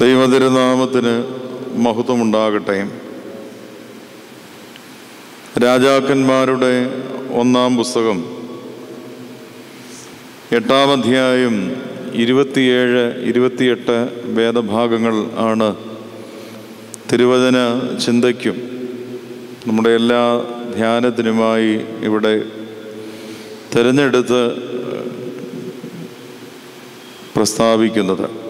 ദൈവതിരുനാമത്തിന് മഹത്വമുണ്ടാകട്ടെ. രാജാക്കന്മാരുടെ ഒന്നാം പുസ്തകം എട്ടാം അധ്യായം ഇരുപത്തിയേഴ് ഇരുപത്തിയെട്ട് വേദഭാഗങ്ങൾ ആണ് തിരുവചന ചിന്തയ്ക്കും. നമ്മുടെ എല്ലാ ധ്യാനത്തിനുമായി ഇവിടെ തിരഞ്ഞെടുത്ത് പ്രസ്താവിക്കുന്നത്.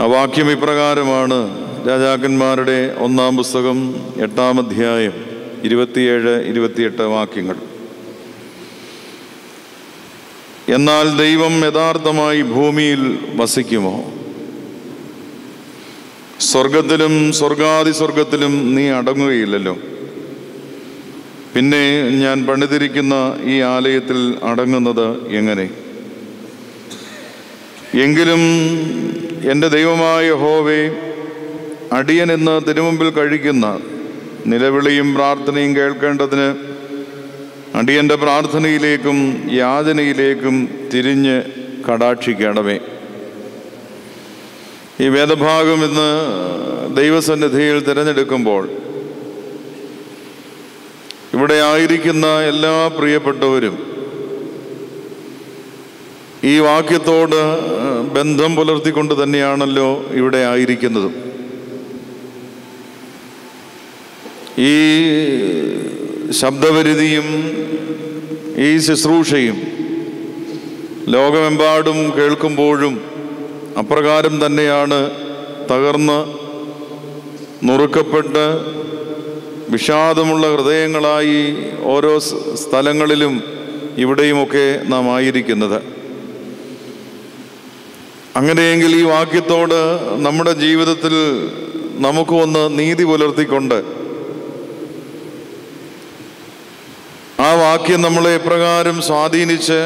ആ വാക്യം ഇപ്രകാരമാണ്. രാജാക്കന്മാരുടെ ഒന്നാം പുസ്തകം എട്ടാം അധ്യായം ഇരുപത്തിയേഴ് ഇരുപത്തിയെട്ട് വാക്യങ്ങൾ. എന്നാൽ ദൈവം യഥാർത്ഥമായി ഭൂമിയിൽ വസിക്കുമോ? സ്വർഗത്തിലും സ്വർഗാദി സ്വർഗത്തിലും നീ അടങ്ങുകയില്ലല്ലോ. പിന്നെ ഞാൻ പണിതിരിക്കുന്ന ഈ ആലയത്തിൽ അടങ്ങുന്നത് എങ്ങനെ? എങ്കിലും എന്റെ ദൈവമായ ഹോവേ അടിയൻ എന്ന് തിരുമുമ്പിൽ കഴിക്കുന്ന നിലവിളിയും പ്രാർത്ഥനയും കേൾക്കേണ്ടതിന് അടിയന്റെ പ്രാർത്ഥനയിലേക്കും യാചനയിലേക്കും തിരിഞ്ഞ് കടാക്ഷിക്കണമേ. ഈ വേദഭാഗം ഇന്ന് ദൈവസന്നിധിയിൽ തിരഞ്ഞെടുക്കുമ്പോൾ ഇവിടെ ആയിരിക്കുന്ന എല്ലാ പ്രിയപ്പെട്ടവരും ഈ വാക്യത്തോട് ബന്ധം പുലർത്തിക്കൊണ്ട് തന്നെയാണല്ലോ ഇവിടെ ആയിരിക്കുന്നത്. ഈ ശബ്ദപരിധിയും ഈ ശുശ്രൂഷയും ലോകമെമ്പാടും കേൾക്കുമ്പോഴും അപ്രകാരം തന്നെയാണ് തകർന്ന് നുറുക്കപ്പെട്ട് വിഷാദമുള്ള ഹൃദയങ്ങളായി ഓരോ സ്ഥലങ്ങളിലും ഇവിടെയുമൊക്കെ നാം ആയിരിക്കുന്നത് അങ്ങനെയെങ്കിൽ ഈ വാക്യത്തോട് നമ്മുടെ ജീവിതത്തിൽ നമുക്ക് ഒന്ന് നീതി പുലർത്തിക്കൊണ്ട് ആ വാക്യം നമ്മളെ എപ്രകാരം സ്വാധീനിച്ച്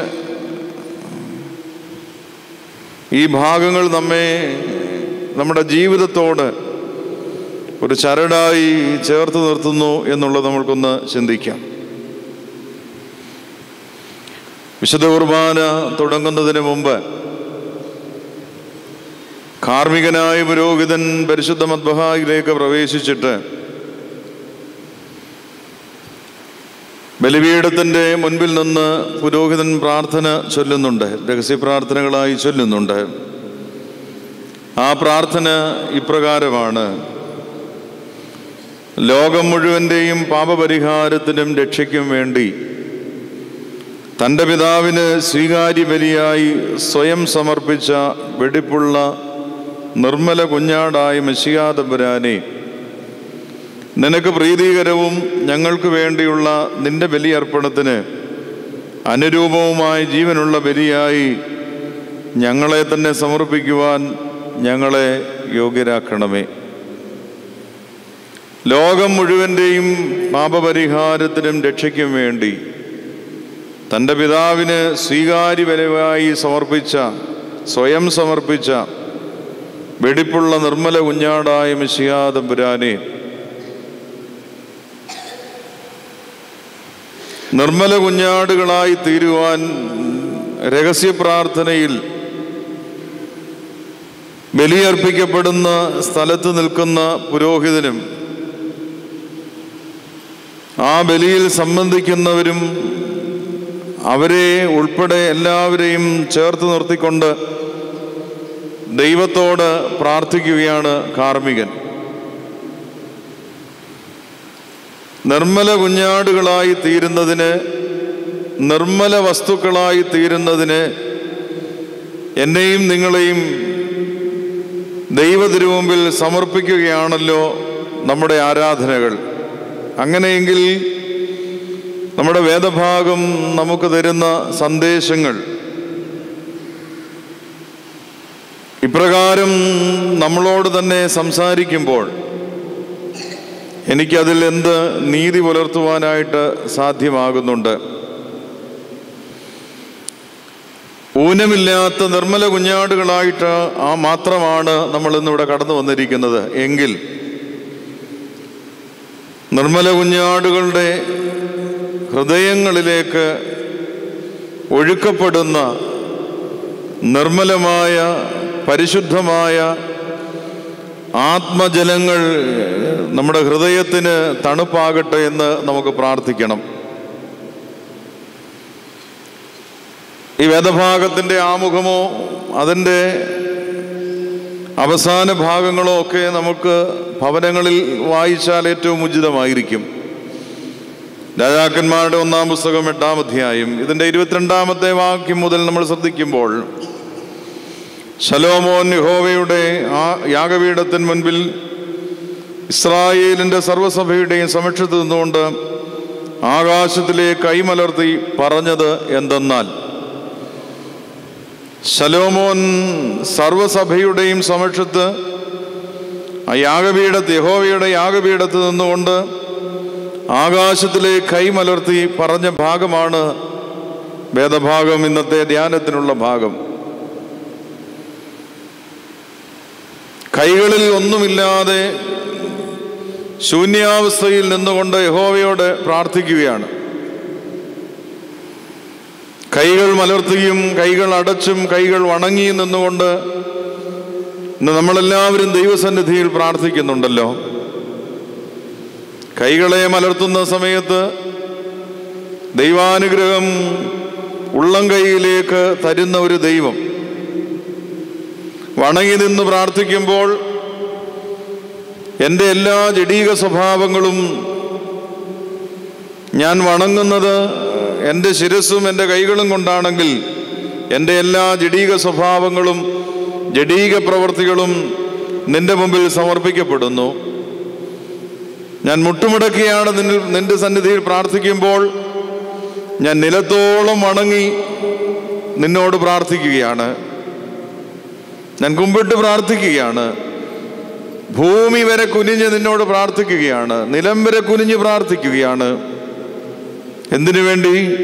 ഈ ഭാഗങ്ങൾ നമ്മെ നമ്മുടെ ജീവിതത്തോട് ഒരു ചരടായി ചേർത്ത് നിർത്തുന്നു എന്നുള്ളത് നമ്മൾക്കൊന്ന് ചിന്തിക്കാം. വിശുദ്ധ കുർബാന തുടങ്ങുന്നതിന് മുമ്പ് കാർമികനായ പുരോഹിതൻ പരിശുദ്ധ മദ്ബഹായിലേക്ക് പ്രവേശിച്ചിട്ട് ബലിപീഠത്തിന്റെ മുൻപിൽ നിന്ന് പുരോഹിതൻ പ്രാർത്ഥന ചൊല്ലുന്നുണ്ട് രഹസ്യ പ്രാർത്ഥനകളായി ചൊല്ലുന്നുണ്ട്. ആ പ്രാർത്ഥന ഇപ്രകാരമാണ്. ലോകം മുഴുവന്റെയും പാപപരിഹാരത്തിനും രക്ഷയ്ക്കും വേണ്ടി തന്റെ പിതാവിന് സ്വീകാര്യ ബലിയായി സ്വയം സമർപ്പിച്ച വെടിപ്പുള്ള നിർമ്മല കുഞ്ഞാടായ മെസ്സിയാതപുരാനെ നിനക്ക് പ്രീതികരവും ഞങ്ങൾക്ക് വേണ്ടിയുള്ള നിന്റെ ബലിയർപ്പണത്തിന് അനുരൂപവുമായി ജീവനുള്ള ബലിയായി ഞങ്ങളെ തന്നെ സമർപ്പിക്കുവാൻ ഞങ്ങളെ യോഗ്യരാക്കണമേ. ലോകം മുഴുവന്റെയും പാപപരിഹാരത്തിനും രക്ഷയ്ക്കും വേണ്ടി തന്റെ പിതാവിന് സ്വീകാര്യപരമായി സമർപ്പിച്ച സ്വയം സമർപ്പിച്ച വെടിപ്പുള്ള നിർമ്മല കുഞ്ഞാടായ മിശിയാതമ്പുരാനെ നിർമ്മല കുഞ്ഞാടുകളായി തീരുവാൻ രഹസ്യ പ്രാർത്ഥനയിൽ ബലിയർപ്പിക്കപ്പെടുന്ന സ്ഥലത്ത് നിൽക്കുന്ന പുരോഹിതനും ആ ബലിയിൽ സംബന്ധിക്കുന്നവരും അവരെ ഉൾപ്പെടെ എല്ലാവരെയും ചേർത്ത് നിർത്തിക്കൊണ്ട് ദൈവത്തോട് പ്രാർത്ഥിക്കുകയാണ് കാർമികൻ നിർമ്മല കുഞ്ഞാടുകളായി തീരുന്നതിന് നിർമ്മല വസ്തുക്കളായി തീരുന്നതിന് എന്നെയും നിങ്ങളെയും ദൈവതിരുമുമ്പിൽ സമർപ്പിക്കുകയാണല്ലോ നമ്മുടെ ആരാധനകൾ. അങ്ങനെയെങ്കിൽ നമ്മുടെ വേദഭാഗം നമുക്ക് തരുന്ന സന്ദേശങ്ങൾ ഇപ്രകാരം നമ്മളോട് തന്നെ സംസാരിക്കുമ്പോൾ എനിക്കതിൽ എന്ത് നീതി പുലർത്തുവാനായിട്ട് സാധ്യമാകുന്നുണ്ട്? ഊനമില്ലാത്ത നിർമ്മല കുഞ്ഞാടുകളായിട്ട് ആ മാത്രമാണ് നമ്മൾ ഇന്നിവിടെ കടന്നു വന്നിരിക്കുന്നത്. എങ്കിൽ നിർമ്മല കുഞ്ഞാടുകളുടെ ഹൃദയങ്ങളിലേക്ക് ഒഴുക്കപ്പെടുന്ന നിർമ്മലമായ പരിശുദ്ധമായ ആത്മജലങ്ങൾ നമ്മുടെ ഹൃദയത്തിന് തണുപ്പാകട്ടെ എന്ന് നമുക്ക് പ്രാർത്ഥിക്കണം. ഈ വേദഭാഗത്തിന്റെ ആമുഖമോ അതിന്റെ അവസാന ഭാഗങ്ങളോ ഒക്കെ നമുക്ക് ഭവനങ്ങളിൽ വായിച്ചാൽ ഏറ്റവും ഉചിതമായിരിക്കും. രാജാക്കന്മാരുടെ ഒന്നാം പുസ്തകം എട്ടാം അധ്യായം ഇതിന്റെ ഇരുപത്തിരണ്ടാമത്തെ വാക്യം മുതൽ നമ്മൾ ശ്രദ്ധിക്കുമ്പോൾ ശലോമോൻ യഹോവയുടെ ആ യാഗപീഠത്തിന് മുൻപിൽ ഇസ്രായേലിന്റെ സർവസഭയുടെയും സമക്ഷത്ത് നിന്നുകൊണ്ട് ആകാശത്തിലെ കൈമലർത്തി പറഞ്ഞത് എന്തെന്നാൽ ശലോമോൻ സർവസഭയുടെയും സമക്ഷത്ത് ആ യാഗപീഠത്ത് യഹോവയുടെ യാഗപീഠത്ത് നിന്നുകൊണ്ട് ആകാശത്തിലെ കൈമലർത്തി പറഞ്ഞ ഭാഗമാണ് വേദഭാഗം ഇന്നത്തെ ധ്യാനത്തിനുള്ള ഭാഗം. കൈകളിൽ ഒന്നുമില്ലാതെ ശൂന്യാവസ്ഥയിൽ നിന്നുകൊണ്ട് യഹോവയോട് പ്രാർത്ഥിക്കുകയാണ്. കൈകൾ മലർത്തിയും കൈകൾ അടച്ചും കൈകൾ വണങ്ങിയും നിന്നുകൊണ്ട് ഇന്ന് നമ്മളെല്ലാവരും ദൈവസന്നിധിയിൽ പ്രാർത്ഥിക്കുന്നുണ്ടല്ലോ. കൈകളെ മലർത്തുന്ന സമയത്ത് ദൈവാനുഗ്രഹം ഉള്ളം കൈയിലേക്ക് തരുന്ന ഒരു ദൈവം. വണങ്ങി നിന്ന് പ്രാർത്ഥിക്കുമ്പോൾ എന്റെ എല്ലാ ജഡീക സ്വഭാവങ്ങളും ഞാൻ വണങ്ങുന്നത് എന്റെ ശിരസ്സും എന്റെ കൈകളും കൊണ്ടാണെങ്കിൽ എന്റെ എല്ലാ ജഡീക സ്വഭാവങ്ങളും ജഡീക പ്രവൃത്തികളും നിന്റെ മുമ്പിൽ സമർപ്പിക്കപ്പെടുന്നു. ഞാൻ മുട്ടുമുടക്കിയാണ് നിന്നിൽ നിന്റെ സന്നിധിയിൽ പ്രാർത്ഥിക്കുമ്പോൾ ഞാൻ നിലത്തോളം വണങ്ങി നിന്നോട് പ്രാർത്ഥിക്കുകയാണ്. ഞാൻ കുമ്പിട്ട് പ്രാർത്ഥിക്കുകയാണ്. ഭൂമി വരെ കുനിഞ്ഞ് നിന്നോട് പ്രാർത്ഥിക്കുകയാണ്. നിലം വരെ കുനിഞ്ഞ് പ്രാർത്ഥിക്കുകയാണ്. എന്തിനു വേണ്ടി?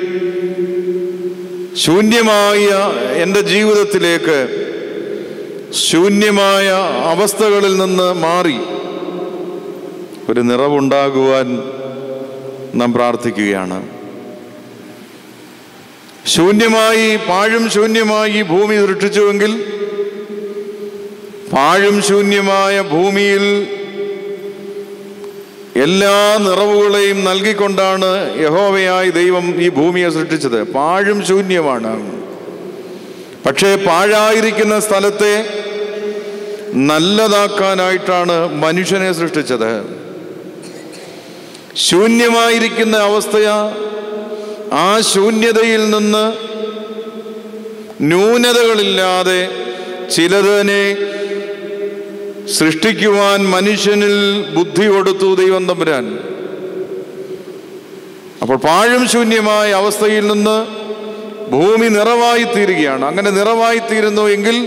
ശൂന്യമായ എന്റെ ജീവിതത്തിലേക്ക് ശൂന്യമായ അവസ്ഥകളിൽ നിന്ന് മാറി ഒരു നിറവുണ്ടാകുവാൻ നാം പ്രാർത്ഥിക്കുകയാണ്. ശൂന്യമായി പാഴും ശൂന്യമായി ഭൂമി സൃഷ്ടിച്ചുവെങ്കിൽ പാഴും ശൂന്യമായ ഭൂമിയിൽ എല്ലാ നിറവുകളെയും നൽകിക്കൊണ്ടാണ് യഹോവയായി ദൈവം ഈ ഭൂമിയെ സൃഷ്ടിച്ചത്. പാഴും ശൂന്യമാണ്. പക്ഷേ പാഴായിരിക്കുന്ന സ്ഥലത്തെ നല്ലതാക്കാനായിട്ടാണ് മനുഷ്യനെ സൃഷ്ടിച്ചത്. ശൂന്യമായിരിക്കുന്ന അവസ്ഥയാ ആ ശൂന്യതയിൽ നിന്ന് ന്യൂനതകളില്ലാതെ ചിലതിനെ സൃഷ്ടിക്കുവാൻ മനുഷ്യനിൽ ബുദ്ധി കൊടുത്തു ദൈവം തമ്പുരാൻ. അപ്പോൾ പാഴും ശൂന്യമായ അവസ്ഥയിൽ നിന്ന് ഭൂമി നിറവായി തീരുകയാണ് അങ്ങനെ നിറവായി തീരുന്നു എങ്കിൽ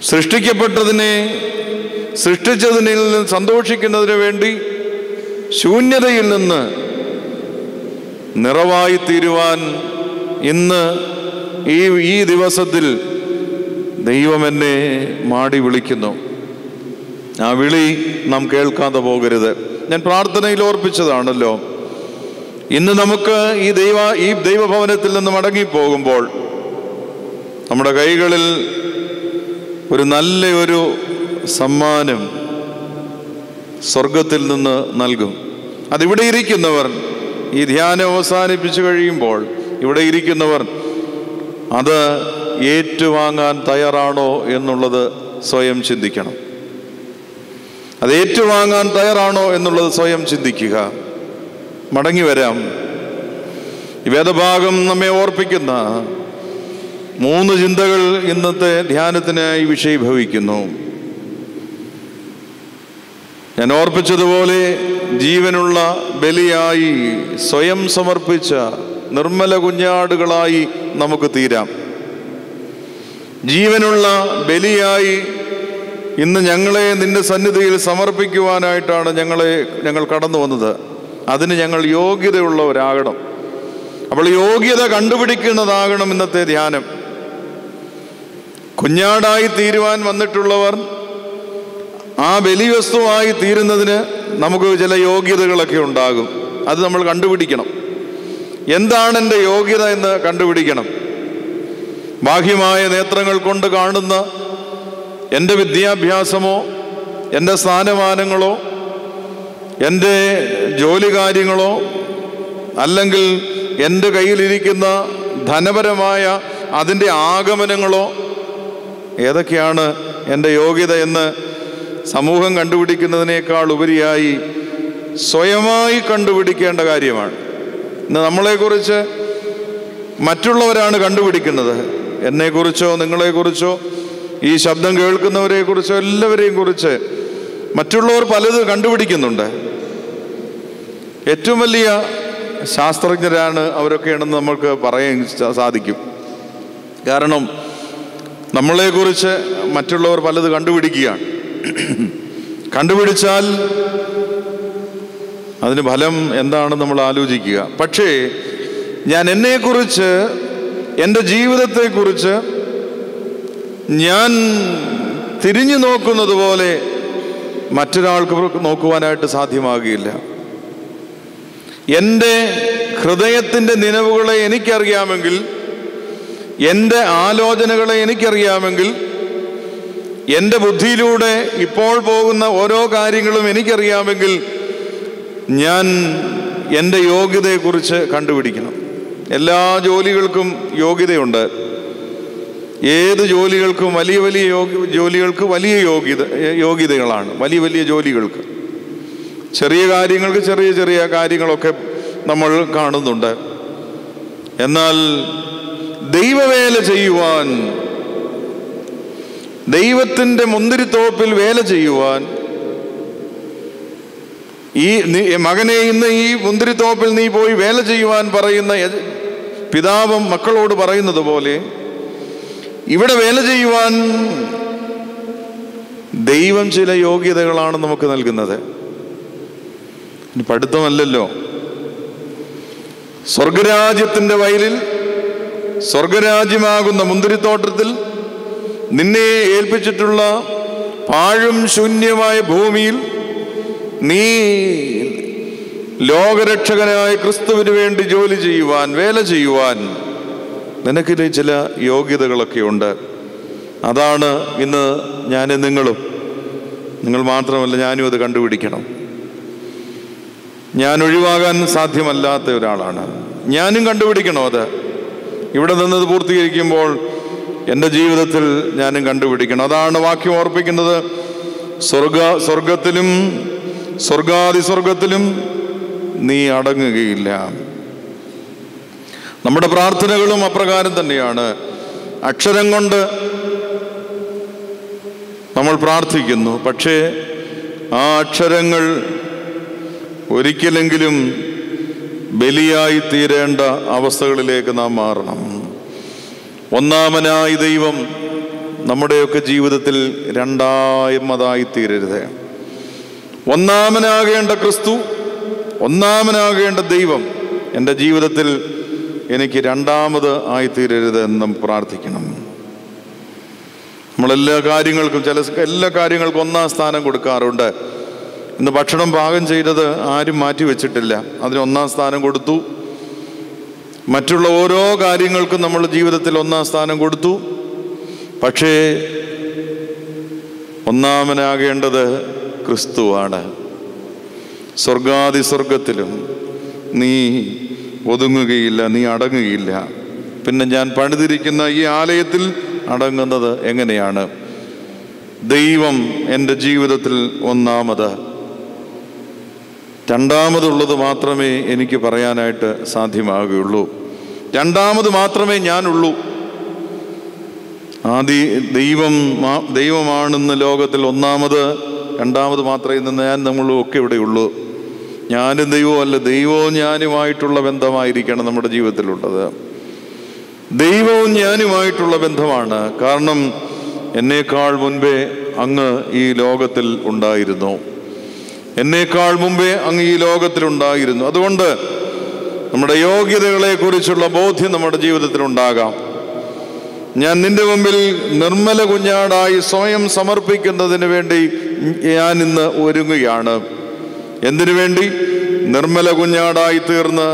സൃഷ്ടിക്കപ്പെട്ടതിനെ സൃഷ്ടിച്ചതിനിൽ നിന്ന് സന്തോഷിക്കുന്നതിന് വേണ്ടി ശൂന്യതയിൽ നിന്ന് നിറവായി തീരുവാൻ ഇന്ന് ഈ ഈ ദിവസത്തിൽ ദൈവം എന്നെ മാടി വിളിക്കുന്നു. ആ വിളി നാം കേൾക്കാതെ പോകരുത്. ഞാൻ പ്രാർത്ഥനയിൽ ഓർപ്പിച്ചതാണല്ലോ. ഇന്ന് നമുക്ക് ഈ ദൈവ ഈ ദൈവഭവനത്തിൽ നിന്ന് മടങ്ങിപ്പോകുമ്പോൾ നമ്മുടെ കൈകളിൽ ഒരു നല്ലൊരു സമ്മാനം സ്വർഗത്തിൽ നിന്ന് നൽകും. അതിവിടെ ഇരിക്കുന്നവർ ഈ ധ്യാനം അവസാനിപ്പിച്ചു കഴിയുമ്പോൾ ഇവിടെ ഇരിക്കുന്നവർ അത് ഏറ്റുവാങ്ങാൻ തയ്യാറാണോ എന്നുള്ളത് സ്വയം ചിന്തിക്കണം. അത് ഏറ്റുവാങ്ങാൻ തയ്യാറാണോ എന്നുള്ളത് സ്വയം ചിന്തിക്കുക. മടങ്ങി വരാം. വേദഭാഗം നമ്മെ ഓർപ്പിക്കുന്ന മൂന്ന് ചിന്തകൾ ഇന്നത്തെ ധ്യാനത്തിനായി വിഷയീഭവിക്കുന്നു. ഞാൻ ഓർപ്പിച്ചതുപോലെ ജീവനുള്ള ബലിയായി സ്വയം സമർപ്പിച്ച നിർമ്മല കുഞ്ഞാടുകളായി നമുക്ക് തീരാം. ജീവനുള്ള ബലിയായി ഇന്ന് ഞങ്ങളെ നിന്റെ സന്നിധിയിൽ സമർപ്പിക്കുവാനായിട്ടാണ് ഞങ്ങളെ ഞങ്ങൾ കടന്നു വന്നത്. അതിന് ഞങ്ങൾ യോഗ്യതയുള്ളവരാകണം. അപ്പോൾ യോഗ്യത കണ്ടുപിടിക്കുന്നതാകണം ഇന്നത്തെ ധ്യാനം. കുഞ്ഞാടായി തീരുവാൻ വന്നിട്ടുള്ളവർ ആ ബലിവസ്തുവായി തീരുന്നതിന് നമുക്ക് ചില യോഗ്യതകളൊക്കെ ഉണ്ടാകും. അത് നമ്മൾ കണ്ടുപിടിക്കണം. എന്താണ് എന്റെ യോഗ്യത എന്ന് കണ്ടുപിടിക്കണം. ബാഹ്യമായ നേത്രങ്ങൾ കൊണ്ട് കാണുന്ന എന്റെ വിദ്യാഭ്യാസമോ എന്റെ സ്ഥാനമാനങ്ങളോ എന്റെ ജോലി കാര്യങ്ങളോ അല്ലെങ്കിൽ എന്റെ കയ്യിലിരിക്കുന്ന ധനപരമായ അതിന്റെ ആഗമനങ്ങളോ ഏതൊക്കെയാണ് എന്റെ യോഗ്യത എന്ന് സമൂഹം കണ്ടുപിടിക്കുന്നതിനേക്കാൾ ഉപരിയായി സ്വയമായി കണ്ടുപിടിക്കേണ്ട കാര്യമാണ്. ഇന്ന് നമ്മളെക്കുറിച്ച് മറ്റുള്ളവരാണ് കണ്ടുപിടിക്കുന്നത്. എന്നെക്കുറിച്ചോ നിങ്ങളെക്കുറിച്ചോ ഈ ശബ്ദം കേൾക്കുന്നവരെക്കുറിച്ചോ എല്ലാവരെയും കുറിച്ച് മറ്റുള്ളവർ പലത് കണ്ടുപിടിക്കുന്നുണ്ട്. ഏറ്റവും വലിയ ശാസ്ത്രജ്ഞരാണ് അവരൊക്കെയാണെന്ന് നമുക്ക് പറയാൻ സാധിക്കും. കാരണം നമ്മളെക്കുറിച്ച് മറ്റുള്ളവർ പലത് കണ്ടുപിടിക്കുകയാണ്. കണ്ടുപിടിച്ചാൽ അതിന് ഫലം എന്താണെന്ന് നമ്മൾ ആലോചിക്കുക. പക്ഷേ ഞാൻ എന്നെക്കുറിച്ച് എന്റെ ജീവിതത്തെക്കുറിച്ച് ഞാൻ തിരിഞ്ഞു നോക്കുന്നത് പോലെ മറ്റൊരാൾക്ക് നോക്കുവാനായിട്ട് സാധ്യമാകുകയില്ല. എന്റെ ഹൃദയത്തിന്റെ നിലവുകളെ എനിക്കറിയാമെങ്കിൽ എന്റെ ആലോചനകളെ എനിക്കറിയാമെങ്കിൽ എന്റെ ബുദ്ധിയിലൂടെ ഇപ്പോൾ പോകുന്ന ഓരോ കാര്യങ്ങളും എനിക്കറിയാമെങ്കിൽ ഞാൻ എന്റെ യോഗ്യതയെക്കുറിച്ച് കണ്ടുപിടിക്കണം. എല്ലാ ജോലികൾക്കും യോഗ്യതയുണ്ട്. ഏത് ജോലികൾക്കും വലിയ വലിയ ജോലികൾക്ക് വലിയ യോഗ്യത യോഗ്യതകളാണ്. വലിയ വലിയ ജോലികൾക്ക്. ചെറിയ കാര്യങ്ങൾക്ക് ചെറിയ ചെറിയ കാര്യങ്ങളൊക്കെ നമ്മൾ കാണുന്നുണ്ട്. എന്നാൽ ദൈവവേല ചെയ്യുവാൻ ദൈവത്തിന്റെ മുന്തിരിത്തോപ്പിൽ വേല ചെയ്യുവാൻ ഈ മകനെ ഇന്ന് ഈ മുന്തിരിത്തോപ്പിൽ നീ പോയി വേല ചെയ്യുവാൻ പറയുന്ന പിതാവും മക്കളോട് പറയുന്നത് പോലെ ഇവിടെ വേല ചെയ്യുവാൻ ദൈവം ചില യോഗ്യതകളാണ് നമുക്ക് നൽകുന്നത്. പഠിത്തമല്ലല്ലോ. സ്വർഗരാജ്യത്തിന്റെ വയലിൽ സ്വർഗരാജ്യമാകുന്ന മുന്തിരിത്തോട്ടത്തിൽ നിന്നെ ഏൽപ്പിച്ചിട്ടുള്ള പാഴും ശൂന്യമായ ഭൂമിയിൽ നീ ലോകരക്ഷകനായ ക്രിസ്തുവിന് വേണ്ടി ജോലി ചെയ്യുവാൻ വേല ചെയ്യുവാൻ നിനക്കിത് ചില യോഗ്യതകളൊക്കെ ഉണ്ട്. അതാണ് ഇന്ന് ഞാൻ നിങ്ങളും. നിങ്ങൾ മാത്രമല്ല ഞാനും അത് കണ്ടുപിടിക്കണം. ഞാൻ ഒഴിവാകാൻ സാധ്യമല്ലാത്ത ഒരാളാണ്. ഞാനും കണ്ടുപിടിക്കണം അത്. ഇവിടെ നിന്നത് പൂർത്തീകരിക്കുമ്പോൾ എന്റെ ജീവിതത്തിൽ ഞാനും കണ്ടുപിടിക്കണം. അതാണ് വാക്യം ഓർപ്പിക്കുന്നത്. സ്വർഗ സ്വർഗത്തിലും സ്വർഗാദി സ്വർഗത്തിലും നീ അടങ്ങുകയില്ല. നമ്മുടെ പ്രാർത്ഥനകളും അപ്രകാരം തന്നെയാണ്. അക്ഷരം കൊണ്ട് നമ്മൾ പ്രാർത്ഥിക്കുന്നു. പക്ഷേ ആ അക്ഷരങ്ങൾ ഒരിക്കലെങ്കിലും ബലിയായി തീരേണ്ട അവസ്ഥകളിലേക്ക് നാം മാറണം. ഒന്നാമനായി ദൈവം നമ്മുടെയൊക്കെ ജീവിതത്തിൽ രണ്ടാമതായി തീരരുത്. ഒന്നാമനാകേണ്ട ക്രിസ്തു ഒന്നാമനാകേണ്ട ദൈവം എന്റെ ജീവിതത്തിൽ എനിക്ക് രണ്ടാമത് ആയിത്തീരരുത് എന്നും പ്രാർത്ഥിക്കണം. നമ്മളെല്ലാ കാര്യങ്ങൾക്കും ചില എല്ലാ കാര്യങ്ങൾക്കും ഒന്നാം സ്ഥാനം കൊടുക്കാറുണ്ട്. ഇന്ന് ഭക്ഷണം പാകം ചെയ്തത് ആരും മാറ്റി വെച്ചിട്ടില്ല. അതിന് ഒന്നാം സ്ഥാനം കൊടുത്തു. മറ്റുള്ള ഓരോ കാര്യങ്ങൾക്കും നമ്മൾ ജീവിതത്തിൽ ഒന്നാം സ്ഥാനം കൊടുത്തു. പക്ഷേ ഒന്നാമനാകേണ്ടത് ക്രിസ്തുവാണ്. സ്വർഗാതി സ്വർഗത്തിലും നീ ഒതുങ്ങുകയില്ല നീ അടങ്ങുകയില്ല. പിന്നെ ഞാൻ പണിതിരിക്കുന്ന ഈ ആലയത്തിൽ അടങ്ങുന്നത് എങ്ങനെയാണ്? ദൈവം എന്റെ ജീവിതത്തിൽ ഒന്നാമത്. രണ്ടാമതുള്ളത് മാത്രമേ എനിക്ക് പറയാനായിട്ട് സാധ്യമാകുകയുള്ളൂ രണ്ടാമത് മാത്രമേ ഞാനുള്ളൂ. ആദി ദൈവം ദൈവമാണെന്ന് ലോകത്തിൽ ഒന്നാമത് രണ്ടാമത് മാത്രമേ നിന്ന് ഞാൻ നമ്മളും ഒക്കെ ഇവിടെയുള്ളൂ. ഞാനും ദൈവവും അല്ല ദൈവവും ഞാനുമായിട്ടുള്ള ബന്ധമായിരിക്കണം നമ്മുടെ ജീവിതത്തിലുള്ളത്. ദൈവവും ഞാനുമായിട്ടുള്ള ബന്ധമാണ്. കാരണം എന്നേക്കാൾ മുൻപേ അങ്ങ് ഈ ലോകത്തിൽ ഉണ്ടായിരുന്നു. എന്നേക്കാൾ മുമ്പേ അങ്ങ് ഈ ലോകത്തിൽ ഉണ്ടായിരുന്നു. അതുകൊണ്ട് നമ്മുടെ യോഗ്യതകളെ കുറിച്ചുള്ള ബോധ്യം നമ്മുടെ ജീവിതത്തിൽ ഉണ്ടാകാം. ഞാൻ നിന്റെ മുമ്പിൽ നിർമ്മല കുഞ്ഞാടായി സ്വയം സമർപ്പിക്കുന്നതിന് വേണ്ടി ഞാൻ ഇന്ന് ഒരുങ്ങുകയാണ്. എന്തിനു വേണ്ടി? നിർമ്മല കുഞ്ഞാടായി തീർന്ന്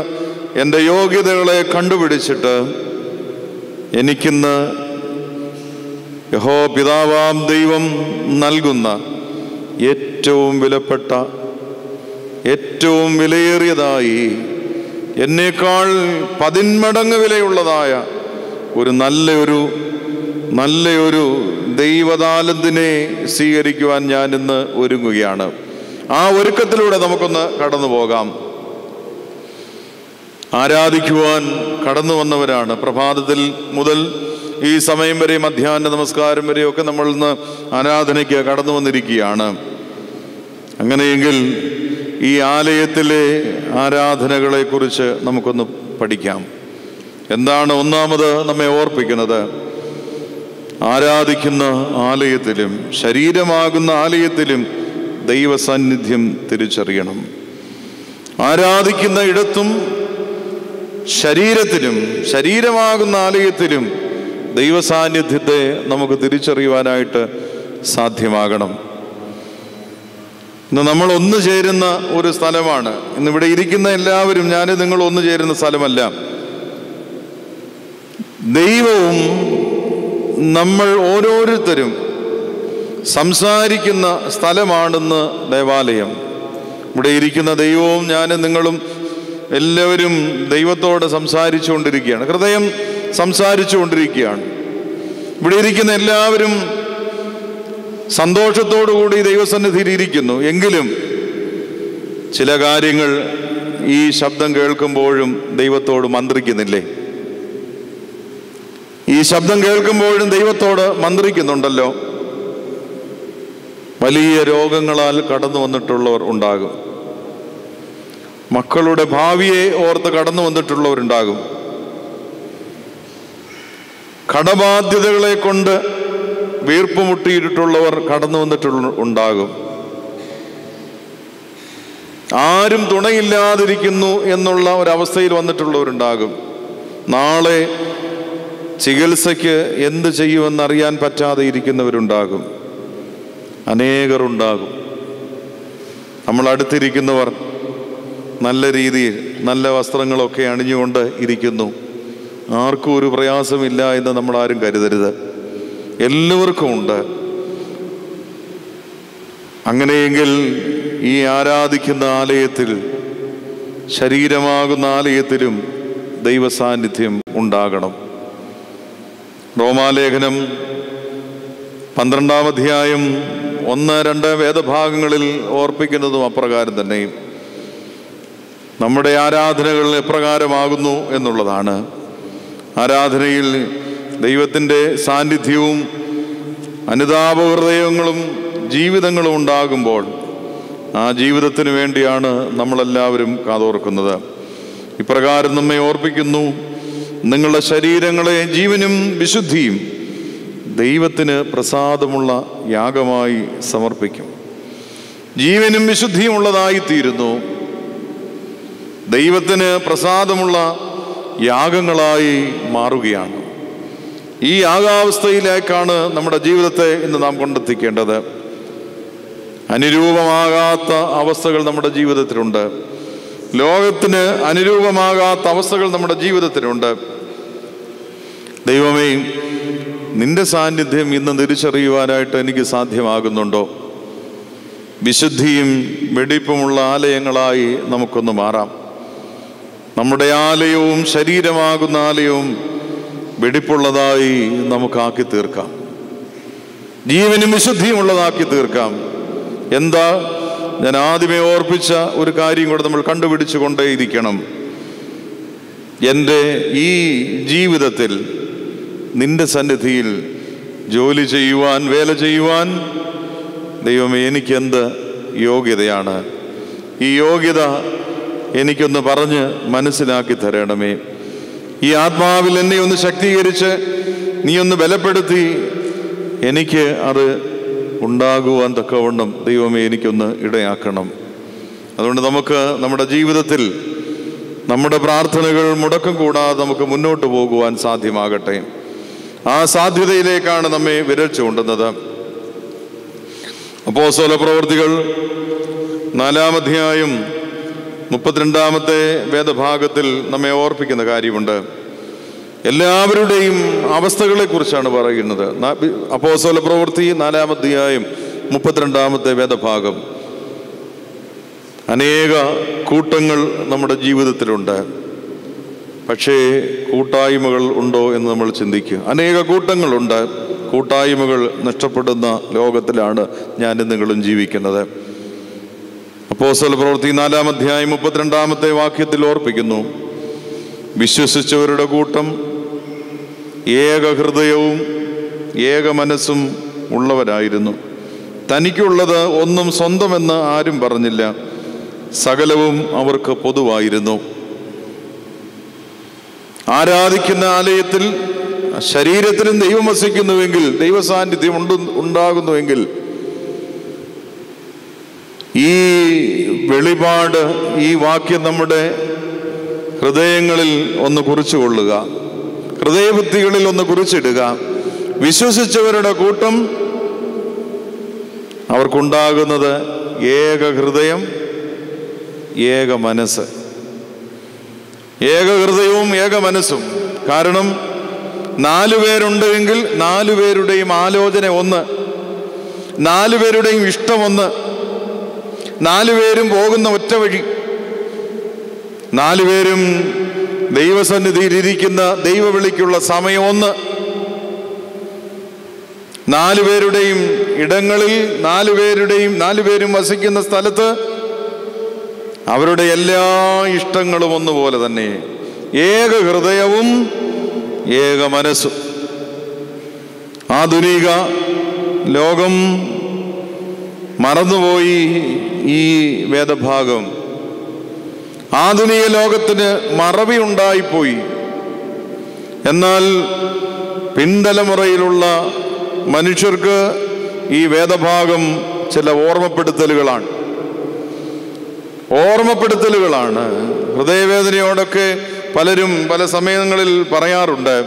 എന്റെ യോഗ്യതകളെ കണ്ടുപിടിച്ചിട്ട് എനിക്കിന്ന് യഹോ പിതാവാം ദൈവം നൽകുന്ന ഏറ്റവും വിലപ്പെട്ട ഏറ്റവും വിലയേറിയതായി എന്നേക്കാൾ പതിന്മടങ്ങ് വിലയുള്ളതായ ഒരു നല്ലൊരു നല്ലൊരു ദൈവതാലന്തിനെ സ്വീകരിക്കുവാൻ ഞാൻ ഇന്ന് ഒരുങ്ങുകയാണ്. ആ ഒരുക്കത്തിലൂടെ നമുക്കൊന്ന് കടന്നു പോകാം. ആരാധിക്കുവാൻ കടന്നു വന്നവരാണ്. പ്രഭാതത്തിൽ മുതൽ ഈ സമയം വരെ മധ്യാഹ്ന നമസ്കാരം വരെയൊക്കെ നമ്മൾ ഇന്ന് ആരാധനയ്ക്ക് കടന്നു വന്നിരിക്കുകയാണ്. അങ്ങനെയെങ്കിൽ ഈ ആലയത്തിലെ ആരാധനകളെക്കുറിച്ച് നമുക്കൊന്ന് പഠിക്കാം. എന്താണ് ഒന്നാമത് നമ്മെ ഓർപ്പിക്കുന്നത്? ആരാധിക്കുന്ന ആലയത്തിലും ശരീരമാകുന്ന ആലയത്തിലും ദൈവസാന്നിധ്യം തിരിച്ചറിയണം. ആരാധിക്കുന്ന ഇടത്തും ശരീരത്തിലും ശരീരമാകുന്ന ആലയത്തിലും ദൈവസാന്നിധ്യത്തെ നമുക്ക് തിരിച്ചറിയുവാനായിട്ട് സാധ്യമാകണം. ഇന്ന് നമ്മൾ ഒന്ന് ചേരുന്ന ഒരു സ്ഥലമാണ്. ഇന്ന് ഇവിടെ ഇരിക്കുന്ന എല്ലാവരും ഞാൻ നിങ്ങൾ ഒന്ന് ചേരുന്ന സ്ഥലമല്ല. ദൈവവും നമ്മൾ ഓരോരുത്തരും സംസാരിക്കുന്ന സ്ഥലമാണെന്ന് ദേവാലയം. ഇവിടെ ഇരിക്കുന്ന ദൈവവും ഞാനും നിങ്ങളും എല്ലാവരും ദൈവത്തോട് സംസാരിച്ചുകൊണ്ടിരിക്കുകയാണ്. ഹൃദയം സംസാരിച്ചുകൊണ്ടിരിക്കുകയാണ്. ഇവിടെ ഇരിക്കുന്ന എല്ലാവരും സന്തോഷത്തോടുകൂടി ദൈവസന്നിധിയിൽ ഇരിക്കുന്നു. എങ്കിലും ചില കാര്യങ്ങൾ ഈ ശബ്ദം കേൾക്കുമ്പോഴും ദൈവത്തോട് മന്ത്രിക്കുന്നില്ലേ? ഈ ശബ്ദം കേൾക്കുമ്പോഴും ദൈവത്തോട് മന്ത്രിക്കുന്നുണ്ടല്ലോ. വലിയ രോഗങ്ങളാൽ കടന്നു വന്നിട്ടുള്ളവർ ഉണ്ടാകും. മക്കളുടെ ഭാവിയെ ഓർത്ത് കടന്നു വന്നിട്ടുള്ളവരുണ്ടാകും. കടബാധ്യതകളെ കൊണ്ട് വീർപ്പുമുട്ടിയിട്ടുള്ളവർ കടന്നു വന്നിട്ടുള്ള ഉണ്ടാകും. ആരും തുണയില്ലാതിരിക്കുന്നു എന്നുള്ള ഒരവസ്ഥയിൽ വന്നിട്ടുള്ളവരുണ്ടാകും. നാളെ ചികിത്സയ്ക്ക് എന്ത് ചെയ്യുമെന്നറിയാൻ പറ്റാതെ ഇരിക്കുന്നവരുണ്ടാകും. അനേകരുണ്ടാകും. നമ്മൾ അടുത്തിരിക്കുന്നവർ നല്ല രീതിയിൽ നല്ല വസ്ത്രങ്ങളൊക്കെ അണിഞ്ഞുകൊണ്ട് ഇരിക്കുന്നു. ആർക്കും ഒരു പ്രയാസമില്ല എന്ന് നമ്മൾ ആരും കരുതരുത്. എല്ലാവർക്കും ഉണ്ട്. അങ്ങനെയെങ്കിൽ ഈ ആരാധിക്കുന്ന ആലയത്തിൽ ശരീരമാകുന്ന ആലയത്തിലും ദൈവസാന്നിധ്യം ഉണ്ടാകണം. റോമാലേഖനം പന്ത്രണ്ടാം അധ്യായം ഒന്ന് രണ്ട് വേദഭാഗങ്ങളിൽ ഓർപ്പിക്കുന്നതും അപ്രകാരം തന്നെ. നമ്മുടെ ആരാധനകൾ എപ്രകാരമാകുന്നു എന്നുള്ളതാണ്. ആരാധനയിൽ ദൈവത്തിന്റെ സാന്നിധ്യവും അനുതാപഹൃദയങ്ങളും ജീവിതങ്ങളും ഉണ്ടാകുമ്പോൾ ആ ജീവിതത്തിന് വേണ്ടിയാണ് നമ്മളെല്ലാവരും കാതോർക്കുന്നത്. ഇപ്രകാരം നമ്മെ ഓർപ്പിക്കുന്നു. നിങ്ങളുടെ ശരീരങ്ങളെ ജീവനും വിശുദ്ധിയും ദൈവത്തിന് പ്രസാദമുള്ള യാഗമായി സമർപ്പിക്കും. ജീവനും വിശുദ്ധിയും ഉള്ളതായിത്തീരുന്നു. ദൈവത്തിന് പ്രസാദമുള്ള യാഗങ്ങളായി മാറുകയാണ്. ഈ യാഗാവസ്ഥയിലേക്കാണ് നമ്മുടെ ജീവിതത്തെ ഇന്ന് നാം കൊണ്ടെത്തിക്കേണ്ടത്. അനുരൂപമാകാത്ത അവസ്ഥകൾ നമ്മുടെ ജീവിതത്തിലുണ്ട്. ലോകത്തിന് അനുരൂപമാകാത്ത അവസ്ഥകൾ നമ്മുടെ ജീവിതത്തിലുണ്ട്. ദൈവമേ നിന്റെ സാന്നിധ്യം ഇന്ന് തിരിച്ചറിയുവാനായിട്ട് എനിക്ക് സാധ്യമാകുന്നുണ്ടോ? വിശുദ്ധിയും വെടിപ്പുമുള്ള ആലയങ്ങളായി നമുക്കൊന്ന് മാറാം. നമ്മുടെ ആലയവും ശരീരമാകുന്ന ആലയവും വെടിപ്പുള്ളതായി നമുക്കാക്കി തീർക്കാം. ജീവനും വിശുദ്ധിയും ഉള്ളതാക്കി തീർക്കാം. എന്താ? ഞാൻ ആദ്യമേ ഓർപ്പിച്ച ഒരു കാര്യം കൂടെ നമ്മൾ കണ്ടുപിടിച്ചു കൊണ്ടേയിരിക്കണം എന്റെ ഈ ജീവിതത്തിൽ നിന്റെ സന്നിധിയിൽ ജോലി ചെയ്യുവാൻ വേല ചെയ്യുവാൻ ദൈവമേ എനിക്കെന്ത് യോഗ്യതയാണ്? ഈ യോഗ്യത എനിക്കൊന്ന് പറഞ്ഞ് മനസ്സിലാക്കി തരണമേ. ഈ ആത്മാവിൽ എന്നെ ഒന്ന് ശക്തീകരിച്ച് നീ ഒന്ന് ബലപ്പെടുത്തി എനിക്ക് അത് ഉണ്ടാകുവാൻ തക്കവണ്ണം ദൈവമേ എനിക്കൊന്ന് ഇടയാക്കണം. അതുകൊണ്ട് നമുക്ക് നമ്മുടെ ജീവിതത്തിൽ നമ്മുടെ പ്രാർത്ഥനകൾ മുടക്കം കൂടാതെ നമുക്ക് മുന്നോട്ട് പോകുവാൻ സാധ്യമാകട്ടെ. ആ സാധ്യതയിലേക്കാണ് നമ്മെ വിരൽ ചൂണ്ടുന്നത്. അപ്പോസ്തല പ്രവൃത്തികൾ നാലാമധ്യായം മുപ്പത്തിരണ്ടാമത്തെ വേദഭാഗത്തിൽ നമ്മെ ഓർപ്പിക്കുന്ന കാര്യമുണ്ട്. എല്ലാവരുടെയും അവസ്ഥകളെ കുറിച്ചാണ് പറയുന്നത് അപ്പോസോല പ്രവൃത്തി നാലാമധ്യായം മുപ്പത്തിരണ്ടാമത്തെ വേദഭാഗം. അനേക കൂട്ടങ്ങൾ നമ്മുടെ ജീവിതത്തിലുണ്ട്. പക്ഷേ കൂട്ടായ്മകൾ ഉണ്ടോ എന്ന് നമ്മൾ ചിന്തിക്കുക. അനേക കൂട്ടങ്ങളുണ്ട്. കൂട്ടായ്മകൾ നഷ്ടപ്പെടുന്ന ലോകത്തിലാണ് ഞാനും നിങ്ങളും ജീവിക്കുന്നത്. അപ്പോസൽ പ്രവൃത്തി നാലാം അധ്യായം മുപ്പത്തിരണ്ടാമത്തെ വാക്യത്തിൽ ഓർപ്പിക്കുന്നു. വിശ്വസിച്ചവരുടെ കൂട്ടം ഏകഹൃദയവും ഏക മനസ്സും ഉള്ളവരായിരുന്നു. തനിക്കുള്ളത് ഒന്നും സ്വന്തമെന്ന് ആരും പറഞ്ഞില്ല. സകലവും അവർക്ക് പൊതുവായിരുന്നു. ആരാധിക്കുന്ന ആലയത്തിൽ ശരീരത്തിലും ദൈവം വസിക്കുന്നുവെങ്കിൽ ദൈവ സാന്നിധ്യം ഉണ്ട് ഉണ്ടാകുന്നുവെങ്കിൽ ഈ വെളിപാട് ഈ വാക്യം നമ്മുടെ ഹൃദയങ്ങളിൽ ഒന്ന് കുറിച്ചുകൊള്ളുക ഹൃദയബുദ്ധികളിൽ ഒന്ന് കുറിച്ചിടുക. വിശ്വസിച്ചവരുടെ കൂട്ടം അവർക്കുണ്ടാകുന്നത് ഏക ഹൃദയം ഏക മനസ്സ്. ഏക ഹൃദയവും ഏക മനസ്സും. കാരണം നാലു പേരുണ്ടെങ്കിൽ നാലു പേരുടെയും ആലോചന ഒന്ന്. നാലു പേരുടെയും ഇഷ്ടമൊന്ന് നാലു പേരും പോകുന്ന ഒറ്റ വഴി. നാലുപേരും ദൈവസന്നിധിയിൽ ഇരിക്കുന്ന ദൈവവിളിക്കുള്ള സമയം ഒന്ന്. നാലുപേരുടെയും ഇടങ്ങളിൽ നാലുപേരുടെയും നാലുപേരും വസിക്കുന്ന സ്ഥലത്ത് അവരുടെ എല്ലാ ഇഷ്ടങ്ങളും ഒന്നുപോലെ തന്നെ. ഏക ഹൃദയവും ഏക മനസ്സും. ആധുനിക ലോകം മറന്നുപോയി ഈ വേദഭാഗം. ആധുനിക ലോകത്തിന് മറവി ഉണ്ടായിപ്പോയി എന്നാൽ പിൻതലമുറയിലുള്ള മനുഷ്യർക്ക് ഈ വേദഭാഗം ചില ഓർമ്മപ്പെടുത്തലുകളാണ്. ഓർമ്മപ്പെടുത്തലുകളാണ്. ഹൃദയവേദനയോടൊക്കെ പലരും പല സമയങ്ങളിൽ പറയാറുണ്ട്